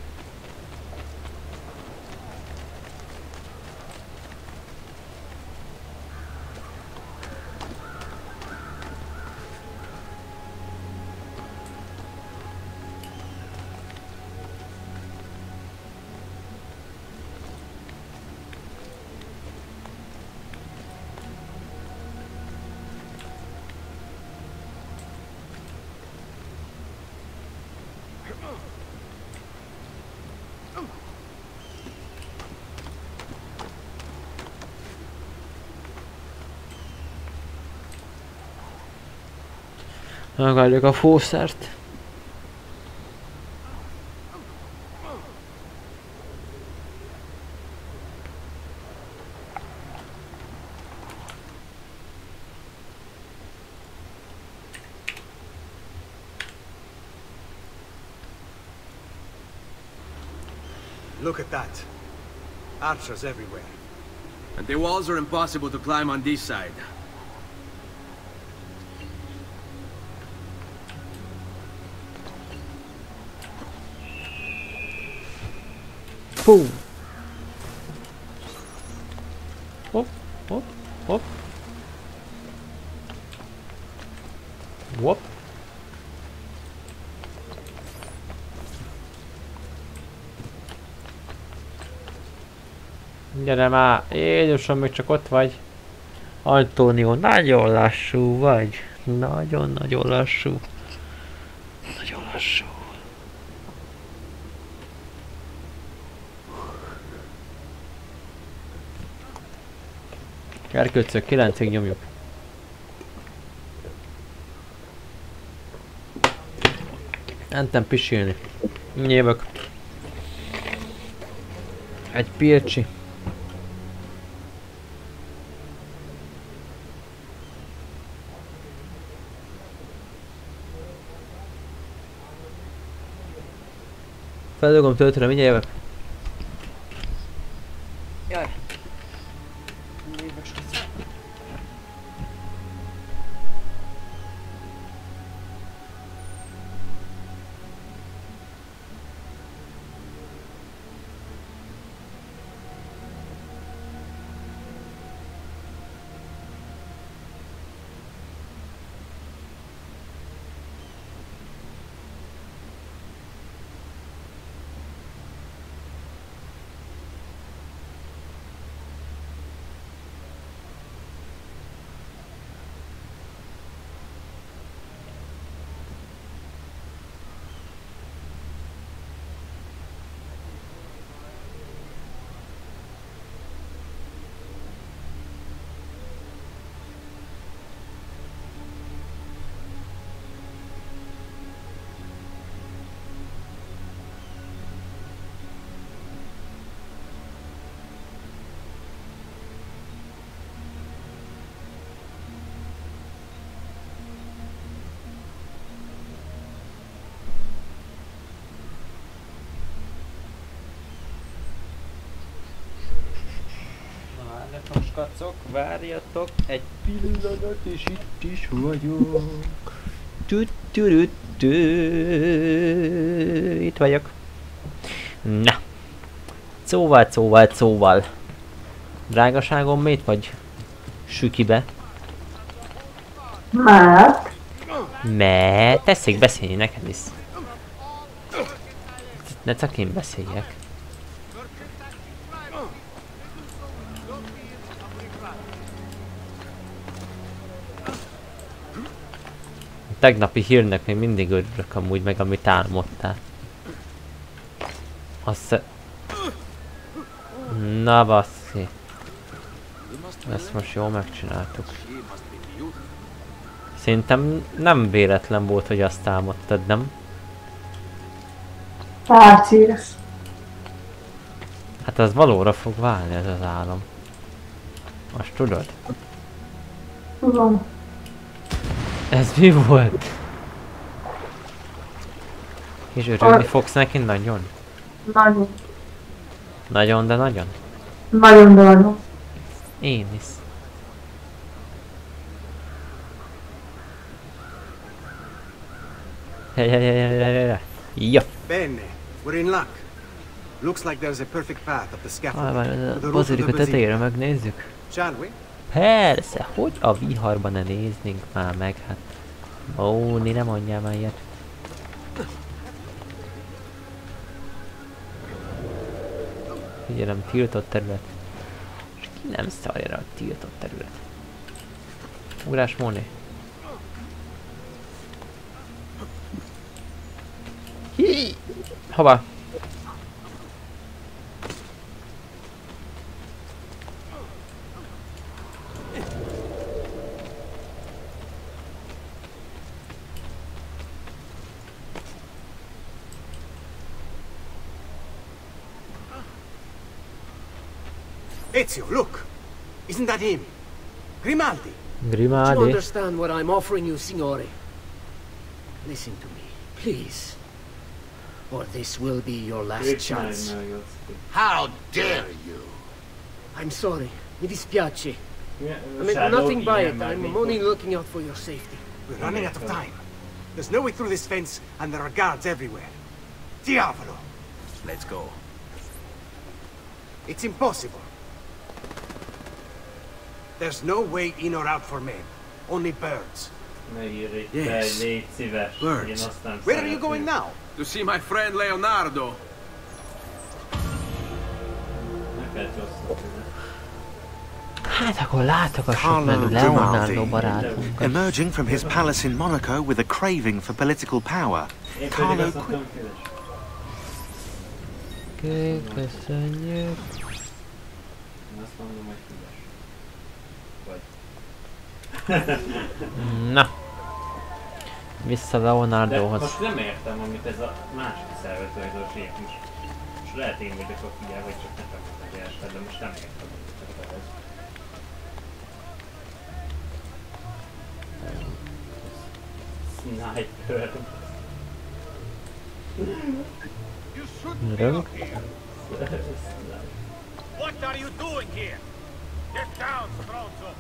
A fószert. Look at that. Archers everywhere. And the walls are impossible to climb on this side. Fú! Hopp, hopp, hopp. Hopp. Gyere már, Jézusom, még csak ott vagy. Antónió, nagyon lassú vagy. Nagyon-nagyon lassú. Nagyon lassú. Erkölcök, kilencig nyomjuk. Mentem pisilni. Nyívök. Egy pircsi. Feldugom töltőre, mindjárt jövök. Várjatok, skacok, várjatok, egy pillanat, és itt is vagyok. Tü -tü -tü Itt vagyok. Na. Szóval, szóval, szóval. Drágaságom, miért vagy sükibe? Mert Mert teszik beszélni neked is. Ne csak én beszéljek. Tegnapi hírnek még mindig örülök amúgy meg, amit álmodtál. Azt... Na basszi. Ezt most jól megcsináltuk. Szerintem nem véletlen volt, hogy azt álmodtad, nem? Párcírsz. Hát az valóra fog válni ez az álom. Most tudod? Tudom. Ez mi volt? És örülni fogsz neki nagyon? Nagyon. Nagyon, de nagyon? Nagyon, de nagyon. Én is. Ja. Bene, we're in luck. Looks like there's a perfect path up the scaffold. To the a roof of the bazilika tetejére megnézzük. Shall we? Persze, hogy a viharban ne néznénk már meg, hát. Ó, ni nem mondjál már ilyet. Figyelem, tiltott terület. És ki nem szarja a tiltott terület? Ugrás Móni. Hi! Hova? Ezio, look! Isn't that him? Grimaldi! Grimaldi. Do you understand what I'm offering you, Signore? Listen to me, please. or this will be your last Ők chance. nagyon. How dare you? I'm sorry. Mi dispiace. I meant nothing by it. I'm mikor- only looking out for your safety. We're running out of time. There's no way through this fence, and there are guards everywhere. Diavolo! Let's go. It's impossible. There's no way in or out for men. Only birds. Ne írj itt Yes. be, légy szíves. Birds. Én azt nem Where are you going now? To see my friend Leonardo. Ne kell csosszolni. Hát akkor látogassuk Carlo meg Leonardo barátunkat. emerging from his palace in Monaco with a craving for political power. Carlo azt. Oké, köszönjük. Én azt mondom, hogy füles. Vagy. (laughs) Na. Vissza De Leonardohoz. most nem értem, amit ez a másik szervezőidős írt is. És lehet én vagyok a figyel, vagy csak nekem a de most nem értem, amit ez. Sniper. Here. What are you doing here? Get down, Stronzo.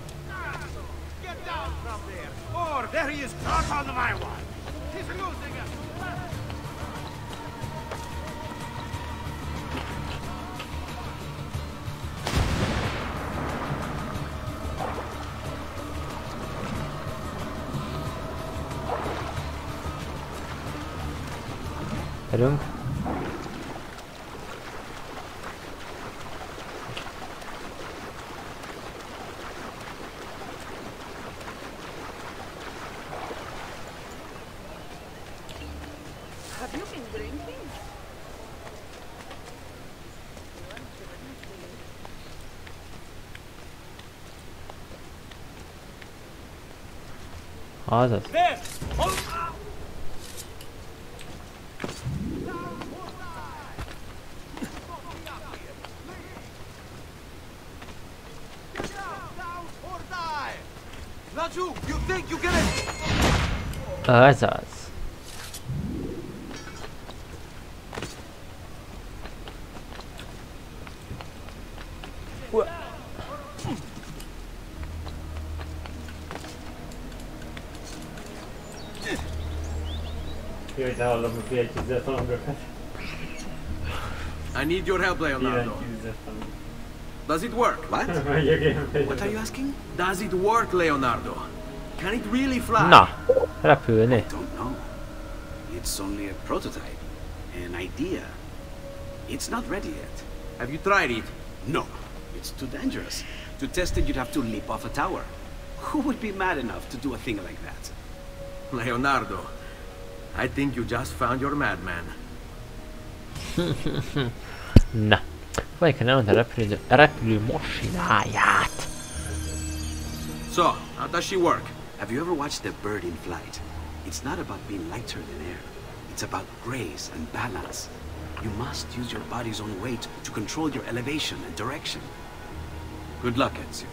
Get down from there. Or there he is caught on my one. He's losing us. Erünk. Azaz. There! I need your help, Leonardo. Does it work? What? Megyek én, megyek. What are you asking? Does it work, Leonardo? Can it really fly? Na, repülni. Don't know. It's only a prototype, an idea. It's not ready yet. Have you tried it? No, it's too dangerous. To test it, you'd have to leap off a tower. Who would be mad enough to do a thing like that? Leonardo, I think you just found your madman. (laughs) Na. Kell a repülő, repülő masináját. So, how does she work? Have you ever watched a bird in flight? It's not about being lighter than air. It's about grace and balance. You must use your body's own weight to control your elevation and direction. Good luck, Ezio.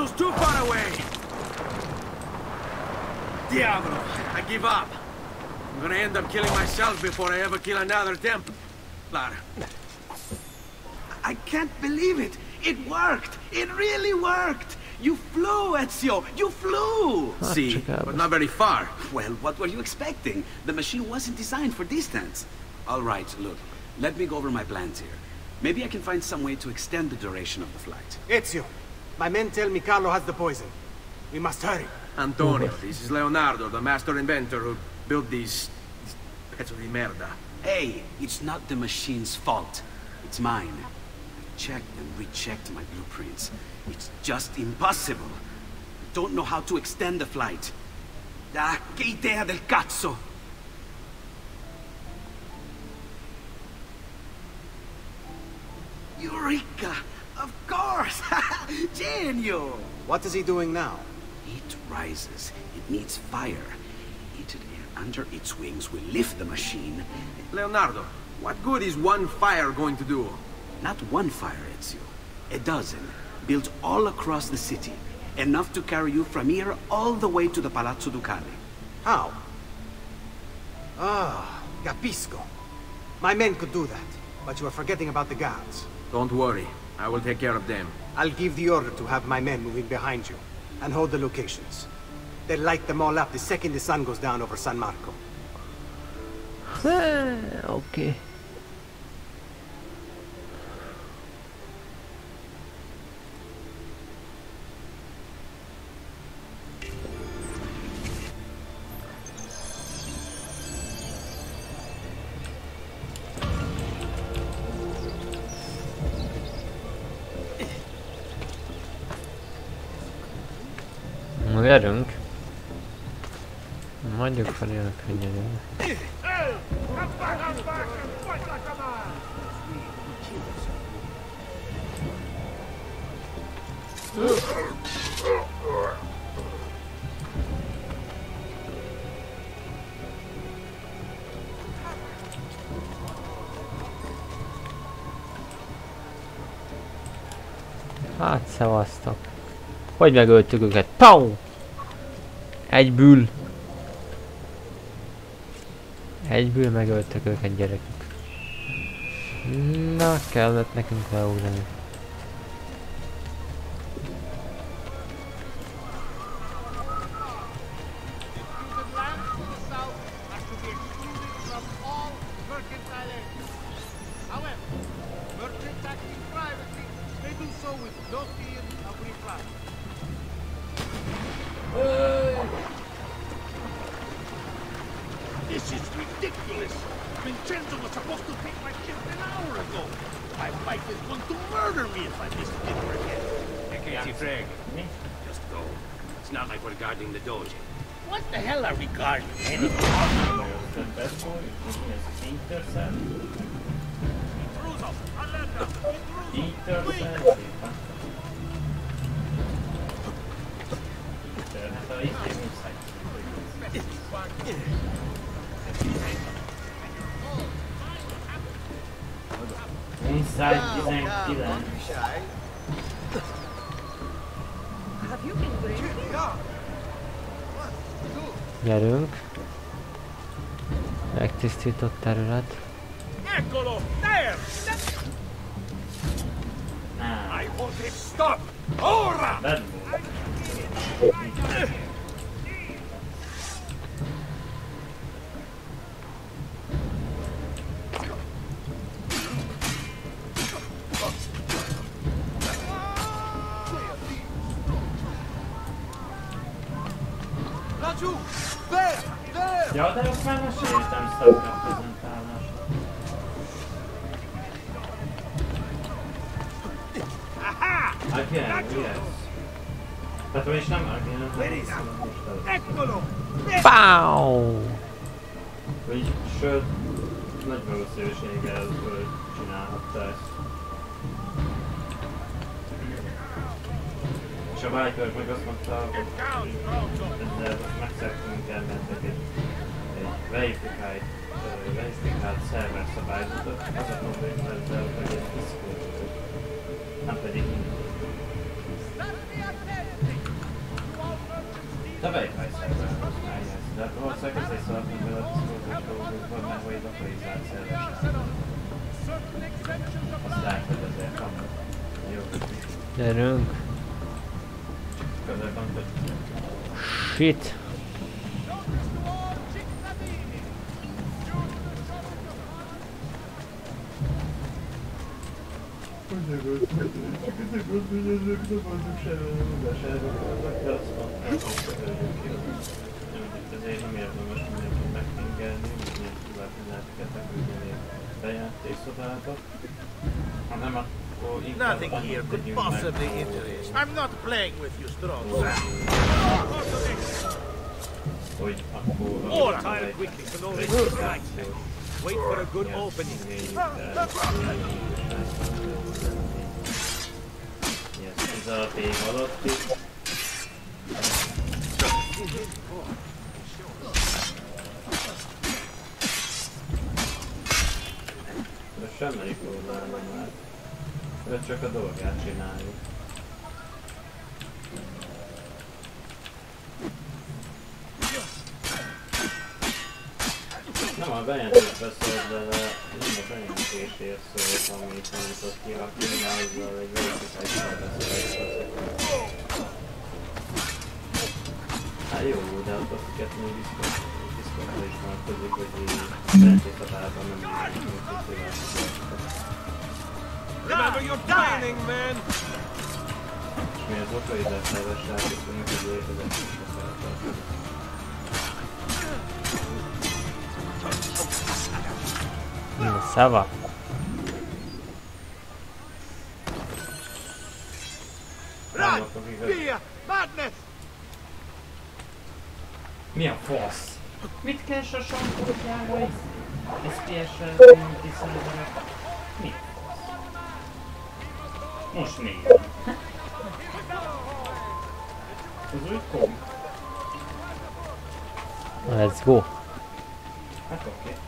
The too far away. Diavolo, I give up. I'm gonna end up killing myself before I ever kill another Templar. I can't believe it! It worked! It really worked! You flew, Ezio! You flew! Ah, See, but not very far. Well, what were you expecting? The machine wasn't designed for distance. All right, look. Let me go over my plans here. Maybe I can find some way to extend the duration of the flight. Ezio, my men tell me Carlo has the poison. We must hurry. Antonio, this is Leonardo, the master inventor who built these... these pezzo di merda. Hey, it's not the machine's fault. It's mine. I checked and rechecked my blueprints. It's just impossible. I don't know how to extend the flight. Ah, che idea del cazzo! Eureka! Of course! (laughs) Genio! What is he doing now? It rises. It needs fire. Heated air under its wings will lift the machine. Leonardo, what good is one fire going to do? Not one fire, Ezio. A dozen. Built all across the city. Enough to carry you from here all the way to the Palazzo Ducale. How? Ah, capisco. My men could do that, but you are forgetting about the guards. Don't worry. I will take care of them. I'll give the order to have my men moving behind you, and hold the locations. They'll light them all up the second the sun goes down over San Marco. (laughs) Oké. Na, Gyerünk! Mondjuk fel ilyen a könnyedén. Hát szevasztok. Hogy megöltük őket? Pau! Egyből. Egyből megöltük őket gyerekek. Na, kellett nekünk leugrani. Egy, verifikált szerver szabályzatot, az a probléma ezzel, hogy egy Discord, nem pedig de verify szerver használja ezt, de valószínűleg ezért szaladnak vele a Discordos dolgokban, mert hogy lokalizált szerver. Azt lehet, hogy ezért van. Jó. Gyerünk. Közel van, hogy Shit. Nothing here could possibly interest. I'm not playing with you, Strong. hogy akkor... Quickly can only regisztrációs Wait for a good opening. Igényükkel- Yes, Ez a pég alatt is. De semmelyik nem lát. Ő csak a dolgát csináljuk. Nem a bejelentésre szólt, de nem a bejelentésért szólt, amit tanított ki, aki azzal egy verifikációval beszélt. Hát jó, de akiket még Discordra is vonatkozik, hogy így bejelentéshatárban nem így Remember your dining, man! Mi az oka ide szervessel, köszönjük, hogy létezett is a szeretet. Na, szava. Run! Fear! Madness! Mi a fasz? Mit keres a sampótjára? SPS-rel, community serverek? Mi? Most nézem. Az új kom? Let's go. Hát oké.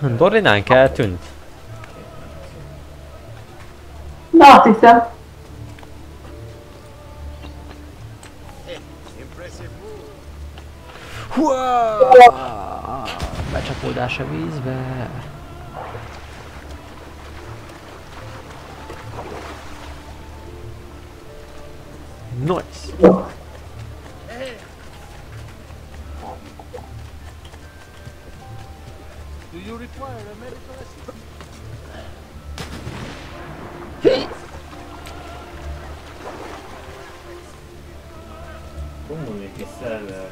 Dorinánk eltűnt. Na, azt hiszem. Hua! Becsapódás a vízbe. Nice. Do you require a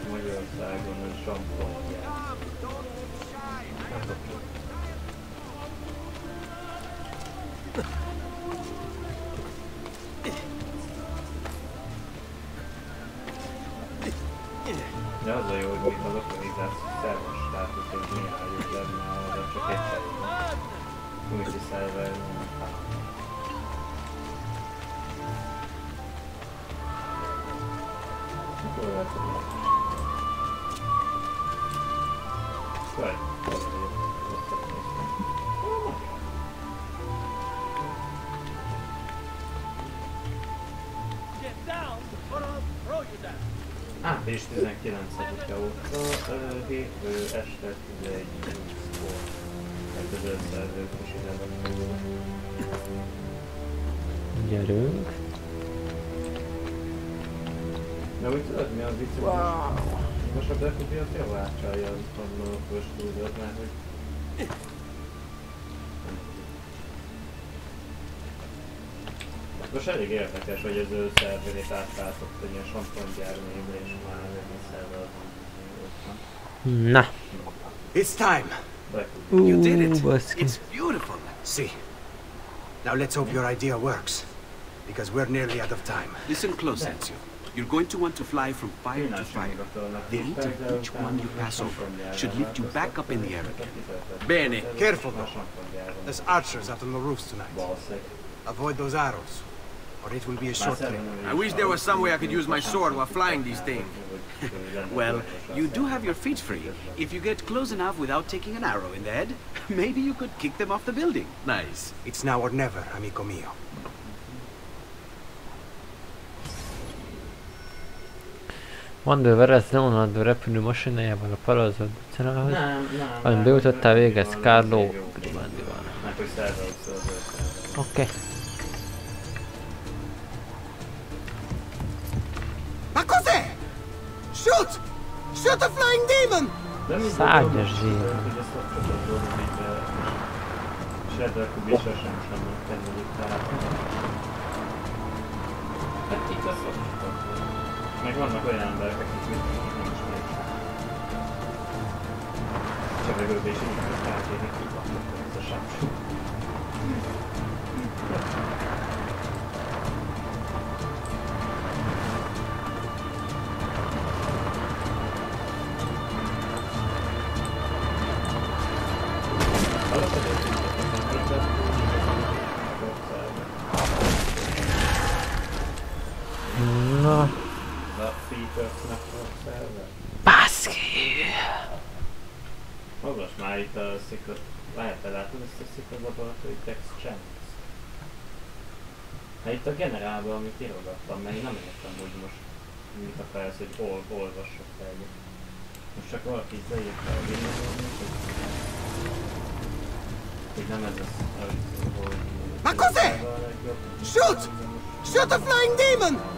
Április 19-e óta, hétfő este 11.20-kor. Hát az összerzők is ide vannak. Gyerünk. De úgy tudod mi az vicc? Wow. Most a Deputy az javácsolja az a stúdiót, mert hogy... Most elég érdekes, hogy az ő szerverét átváltott, hogy ilyen sampongyár névre és egy van. Na. It's time. You did it. Ooh. It's beautiful. See. Now let's hope your idea works. Because we're nearly out of time. Listen close, Ezio. You're going to want to fly from fire to fire. The heat of each one you pass over should lift you back up in the air again. Bene. Careful though. There's archers out on the roofs tonight. Avoid those arrows, or it will be a short trip. I wish there was some way I could use my sword while flying these things. Well, you do have your feet free. If you get close enough without taking an arrow in the head, maybe you could kick them off the building. Nice. It's now or never, amico mio. Mandő leonadó repülő masinájával a palazod utcára, Nem, nem, hanem nem, bejutottál nem, végez Shoot! Shoot a flying demon! Szárnyas zsír. Shadow sem. Hát itt a szoktak. Meg vannak olyan emberek, akik mit nem ismerik. Csevegőbe is így vannak ez a sem. A generálban, amit írogattam, mert én nem értem, hogy most mit akarsz, hogy ol, olvassak fel egyet. Most csak valaki leírta a videót, hogy... Hogy nem ez az, hogy... Ma cos'è? Shoot! Shoot a flying demon!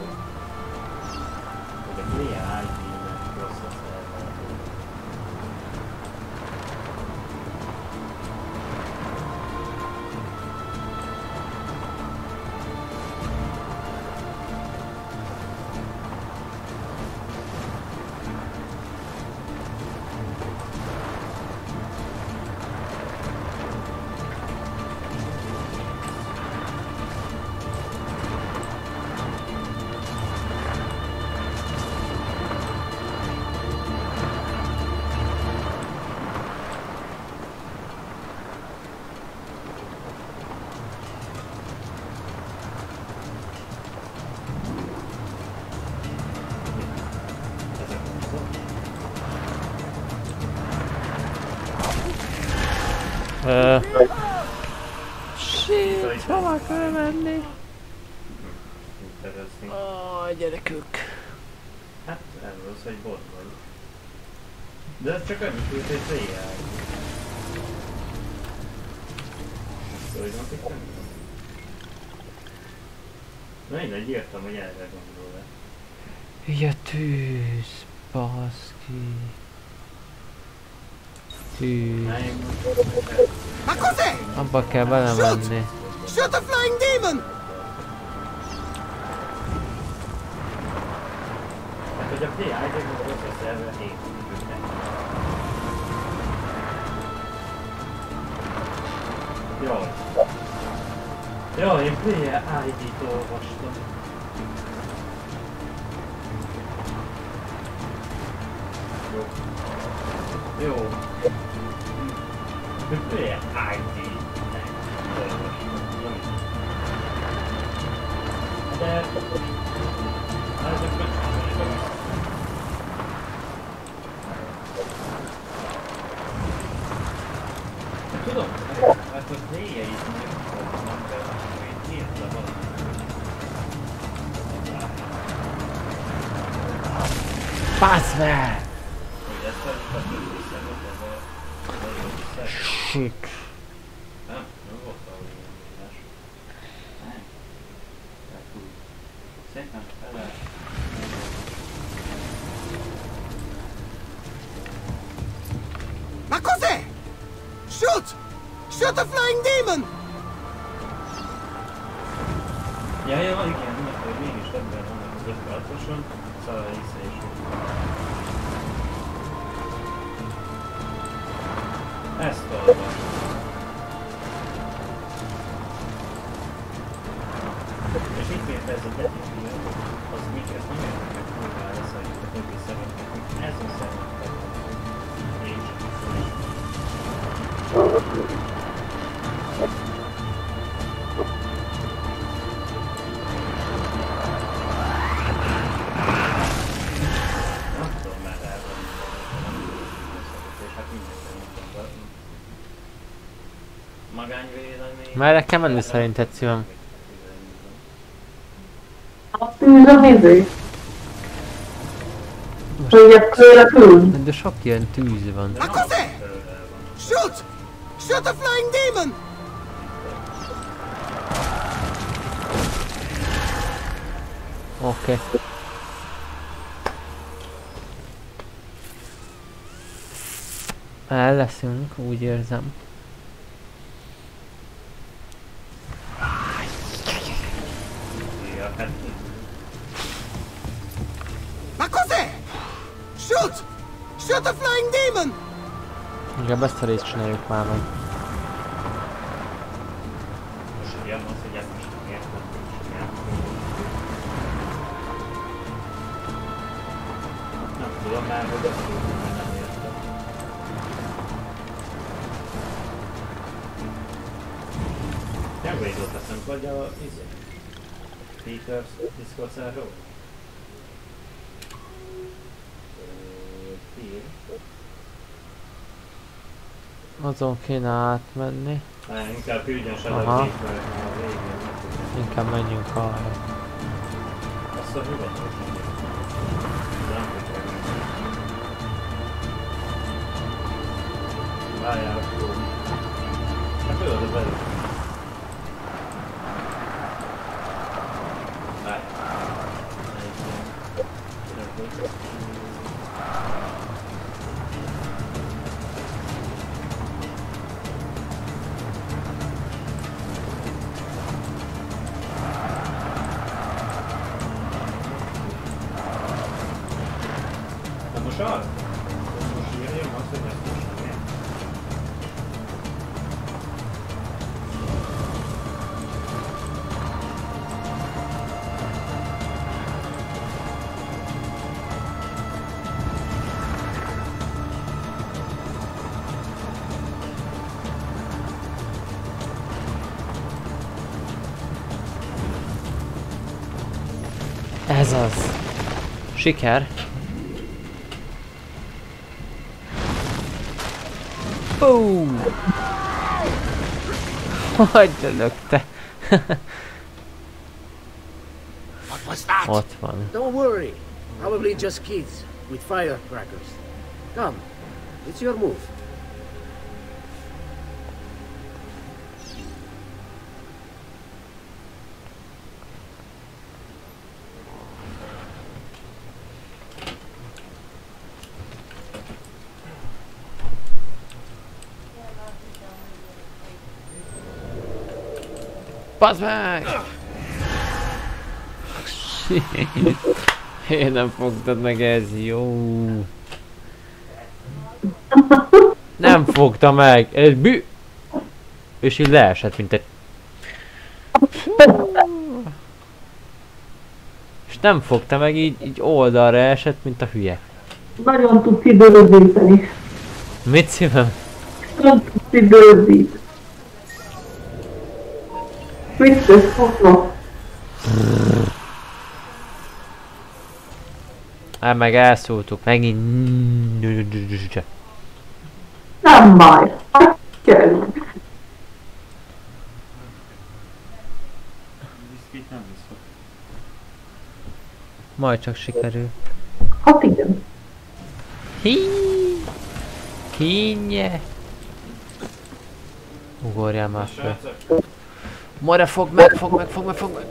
Mindegy, írtam, hogy erre gondol-e. Hülye tűz, baszki. Tűz. Abba kell belemenni. Shoot a flying demon! Jaj, én PI ID-t olvastam. Jó. Jó. PI ID. De... Ezek nem Tudom, hát az éjjeit nem Fasz meg! Hogy Merre kell menni szerinted szívem? A tűz a izé. Hogy a tűz. De sok ilyen tűz van. Ma cos'è? Shoot! Shoot a flying demon! Oké. Okay. El leszünk, úgy érzem. Inkább ezt a részt csináljuk már meg. most ilyen az, hogy ezt most nem értem, hogy csinálni. Nem tudom már, hogy azt tudom, mert nem értem. Nem jutott eszembe, hogy a izé, Peters Discord szerver Azon kéne átmenni. Ne, inkább se Aha. végén. Inkább menjünk arra. Azt a hüvet Nem Várjál, akkor... Hát ő az. Várj. Na Siker. Boom! Hogy lökte. What was that? Ott van. Don't worry. Probably just kids with firecrackers. Come, it's your move. Bazd meg! Én nem fogtad meg ez jó. Nem fogta meg, ez bű... És így leesett, mint egy... És nem fogta meg, így, így oldalra esett, mint a hülye. Nagyon tudsz időzíteni. Mit szívem? Nagyon tudsz időzít. Vicces, fotó. Hát meg elszóltuk, megint... Nem baj. Hát nem viszok. Majd csak sikerül. Hát igen. Hí! Kínje! Ugorjál már föl. Mora, fog meg, fog meg, fog meg, fog meg!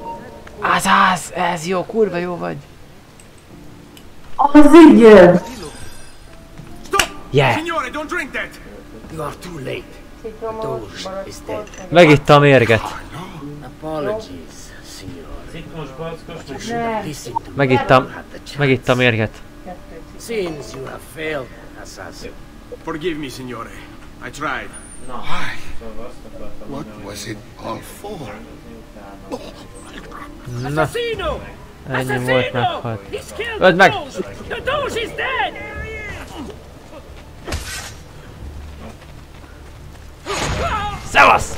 Az az! Ez jó, kurva jó vagy! Az igen! Yeah! Signore, don't drink that! You are too late. Doge is dead. Megitta a mérget. Apologies, signore. Megittam, megittam a mérget. Since you have failed, assassin. Forgive me, signore. I tried. Why? What was it all for? Oh, Na, Assassino! Assassino! He's killed Öld the meg! Doge! The Doge is dead! Szevasz!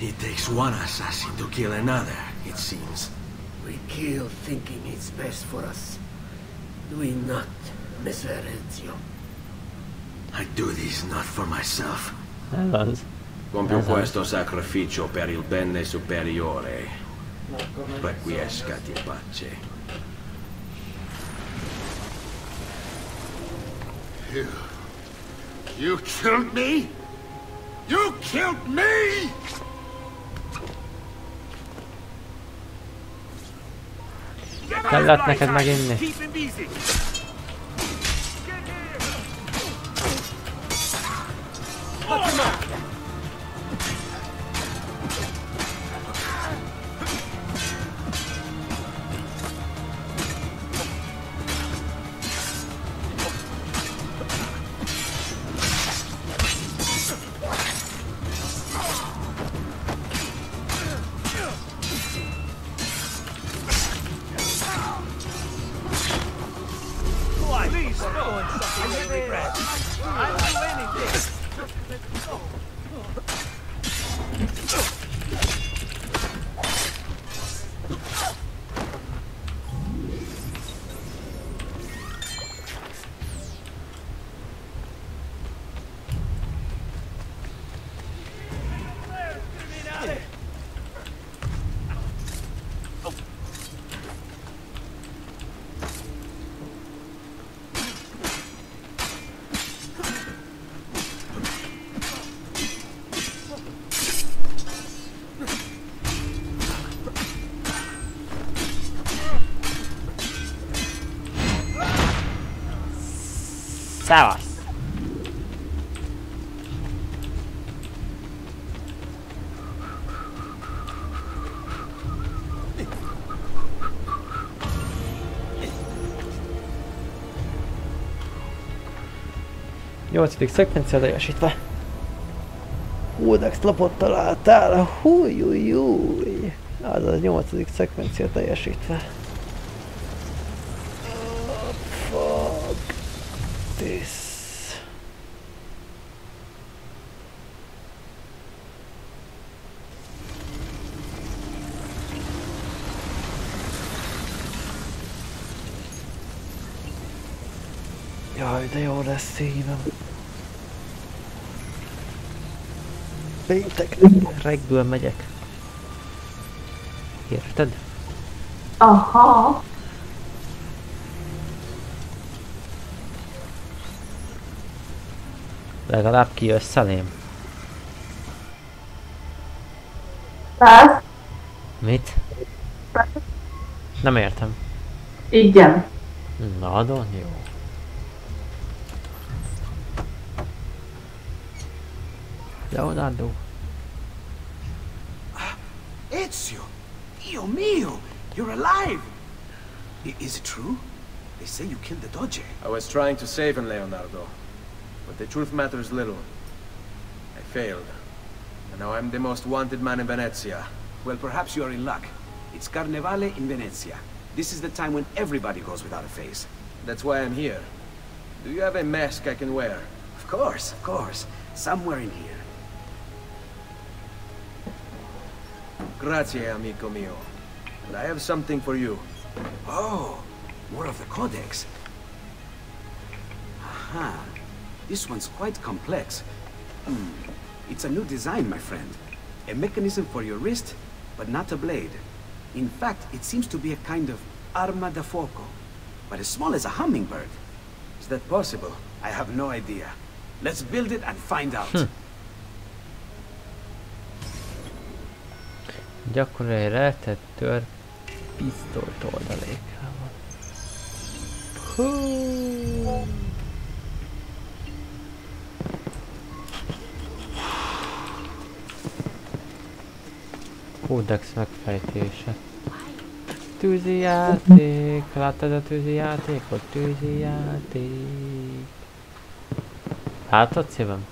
It takes one assassin to kill another, it seems. We kill thinking it's best for us. Do we not, Messer Ezio? I do this not for myself. Ez az. Compio questo sacrificio per il bene superiore. Requiescat in pace. You. You killed me? You killed me? Kellett neked meginni? Keep him busy. 8. szekvencia teljesítve. Húdex lapot találtál, hújújúj! Az a 8. szekvencia teljesítve. Oh, fuck this. Jaj, de jó lesz szívem. Péntek reggel megyek. Érted? Aha. Legalább kijössz elém. Persze. Mit? Nem értem. Igen. Nagyon jó. Leonardo. Ah, Ezio! Dio mio! You're alive! I- is it true? They say you killed the Doge. I was trying to save him, Leonardo. But the truth matters little. I failed. And now I'm the most wanted man in Venezia. Well, perhaps you are in luck. It's Carnevale in Venezia. This is the time when everybody goes without a face. That's why I'm here. Do you have a mask I can wear? Of course, of course. Somewhere in here. Grazie, amico mio. But I have something for you. Oh, more of the Codex. Aha. This one's quite complex. Hmm. It's a new design, my friend. A mechanism for your wrist, but not a blade. In fact, it seems to be a kind of arma da fuoco, but as small as a hummingbird. Is that possible? I have no idea. Let's build it and find out. Gyakorolj egy rejtett tör pisztolyt oldalékával. Hú. Kódex megfejtése. Tűzi játék, láttad a tűzi játékot? Tűzi játék. Látod szívem?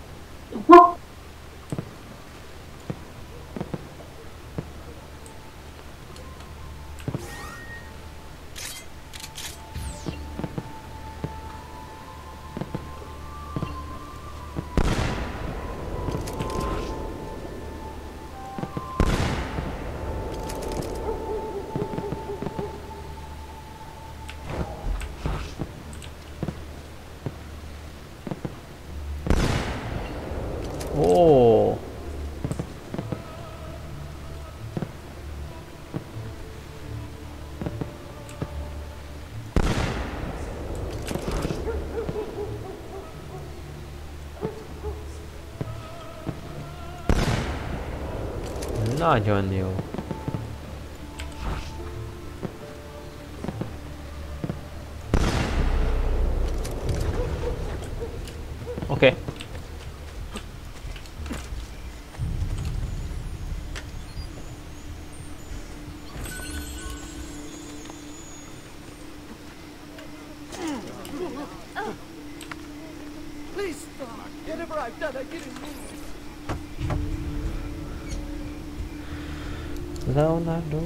Nagyon jó.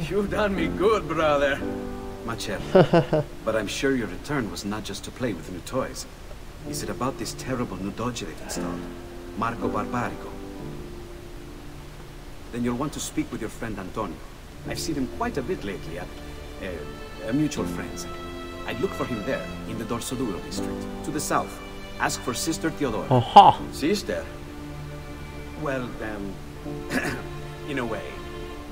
You've done me good, brother. Macello. (laughs) but I'm sure your return was not just to play with new toys. Is it about this terrible new dodge they've installed? Marco Barbarigo. Then you'll want to speak with your friend Antonio. I've seen him quite a bit lately at uh, a mutual friend's. I'd look for him there, in the Dorsoduro district, to the south. Ask for Sister Theodora. Aha. Sister? Well, um, (clears throat) in a way,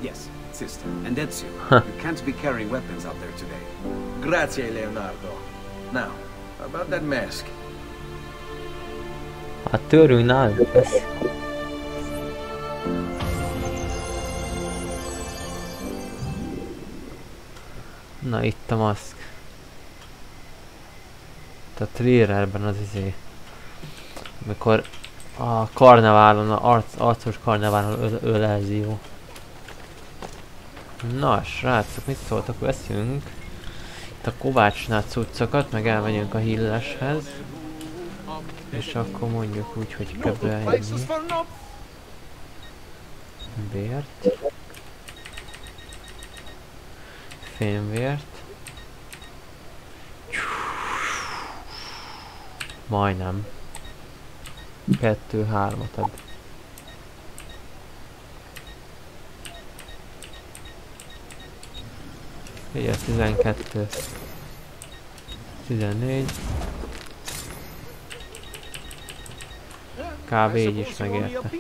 yes, sister. And Ezio, you can't be carrying weapons out there today. Grazie, Leonardo. Now, about that mask. A nálunk lesz. Na itt a maszk. A trailerben az izé... Amikor a karneválon, a arc, arcos karneválon öl, ölelzi jó. Na, srácok, mit szóltak? Veszünk itt a Kovácsnál cuccokat, meg elmegyünk a Hilleshez. És akkor mondjuk úgy, hogy kb. ennyi. Vért. Fémvért. Majdnem. Kettő, hármat ad. Ugye 12 14 Kb. így is megérte.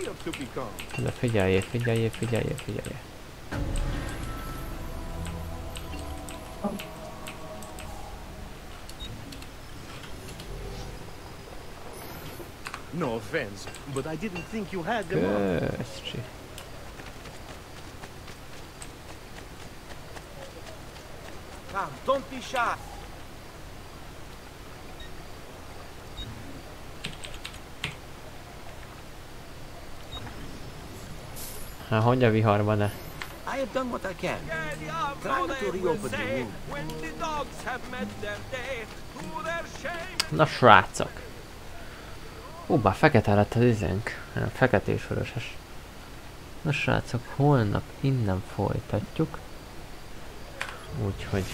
De figyeljél, figyeljél, figyeljél, figyeljél. No offense, but I didn't think you had them all. Köszcsi. Come, don't be shy. Hát hogy a viharban ne? I have done what I can. Trying to reopen the wound. When the dogs have met their day, to their shame. Na srácok. Hú, bár fekete lett az izénk. Feketés vöröses. Na srácok, holnap innen folytatjuk. Úgyhogy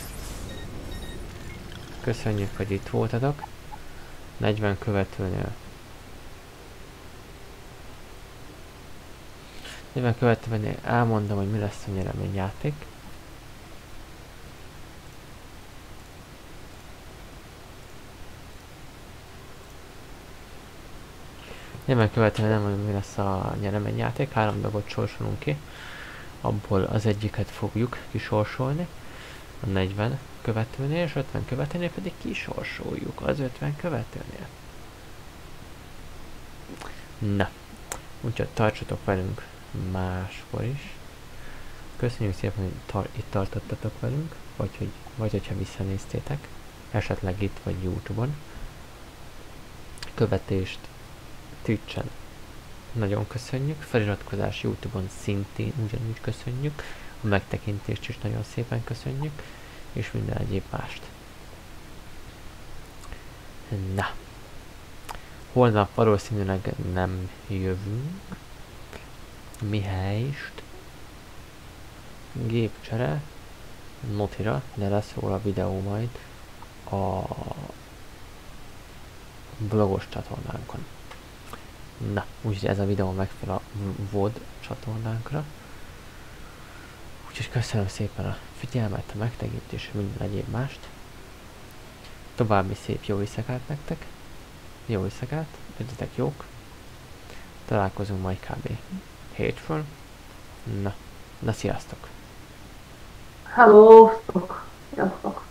köszönjük, hogy itt voltatok. 40 követőnél 40 követőnél elmondom, hogy mi lesz a nyereményjáték. Nyilván követően nem mondom, mi lesz a nyereményjáték, három dolgot sorsolunk ki. Abból az egyiket fogjuk kisorsolni, a 40 követőnél, és 50 követőnél pedig kisorsoljuk az 50 követőnél. Na, úgyhogy tartsatok velünk máskor is. Köszönjük szépen, hogy tar itt tartottatok velünk, vagy, hogy, vagy hogyha visszanéztétek, esetleg itt vagy Youtube-on. Követést Twitch-en nagyon köszönjük, feliratkozás Youtube-on szintén ugyanúgy köszönjük, a megtekintést is nagyon szépen köszönjük, és minden egyéb mást. Na, holnap valószínűleg nem jövünk, mihelyst gépcsere notira, de lesz róla videó majd a blogos csatornánkon. Na, úgyhogy ez a videó megfelel a VOD csatornánkra. Úgyhogy köszönöm szépen a figyelmet, a megtekintést és minden egyéb mást. További szép jó éjszakát nektek. Jó éjszakát, legyetek jók. Találkozunk majd kb. hétfőn. Na, na sziasztok! Hello, sziasztok!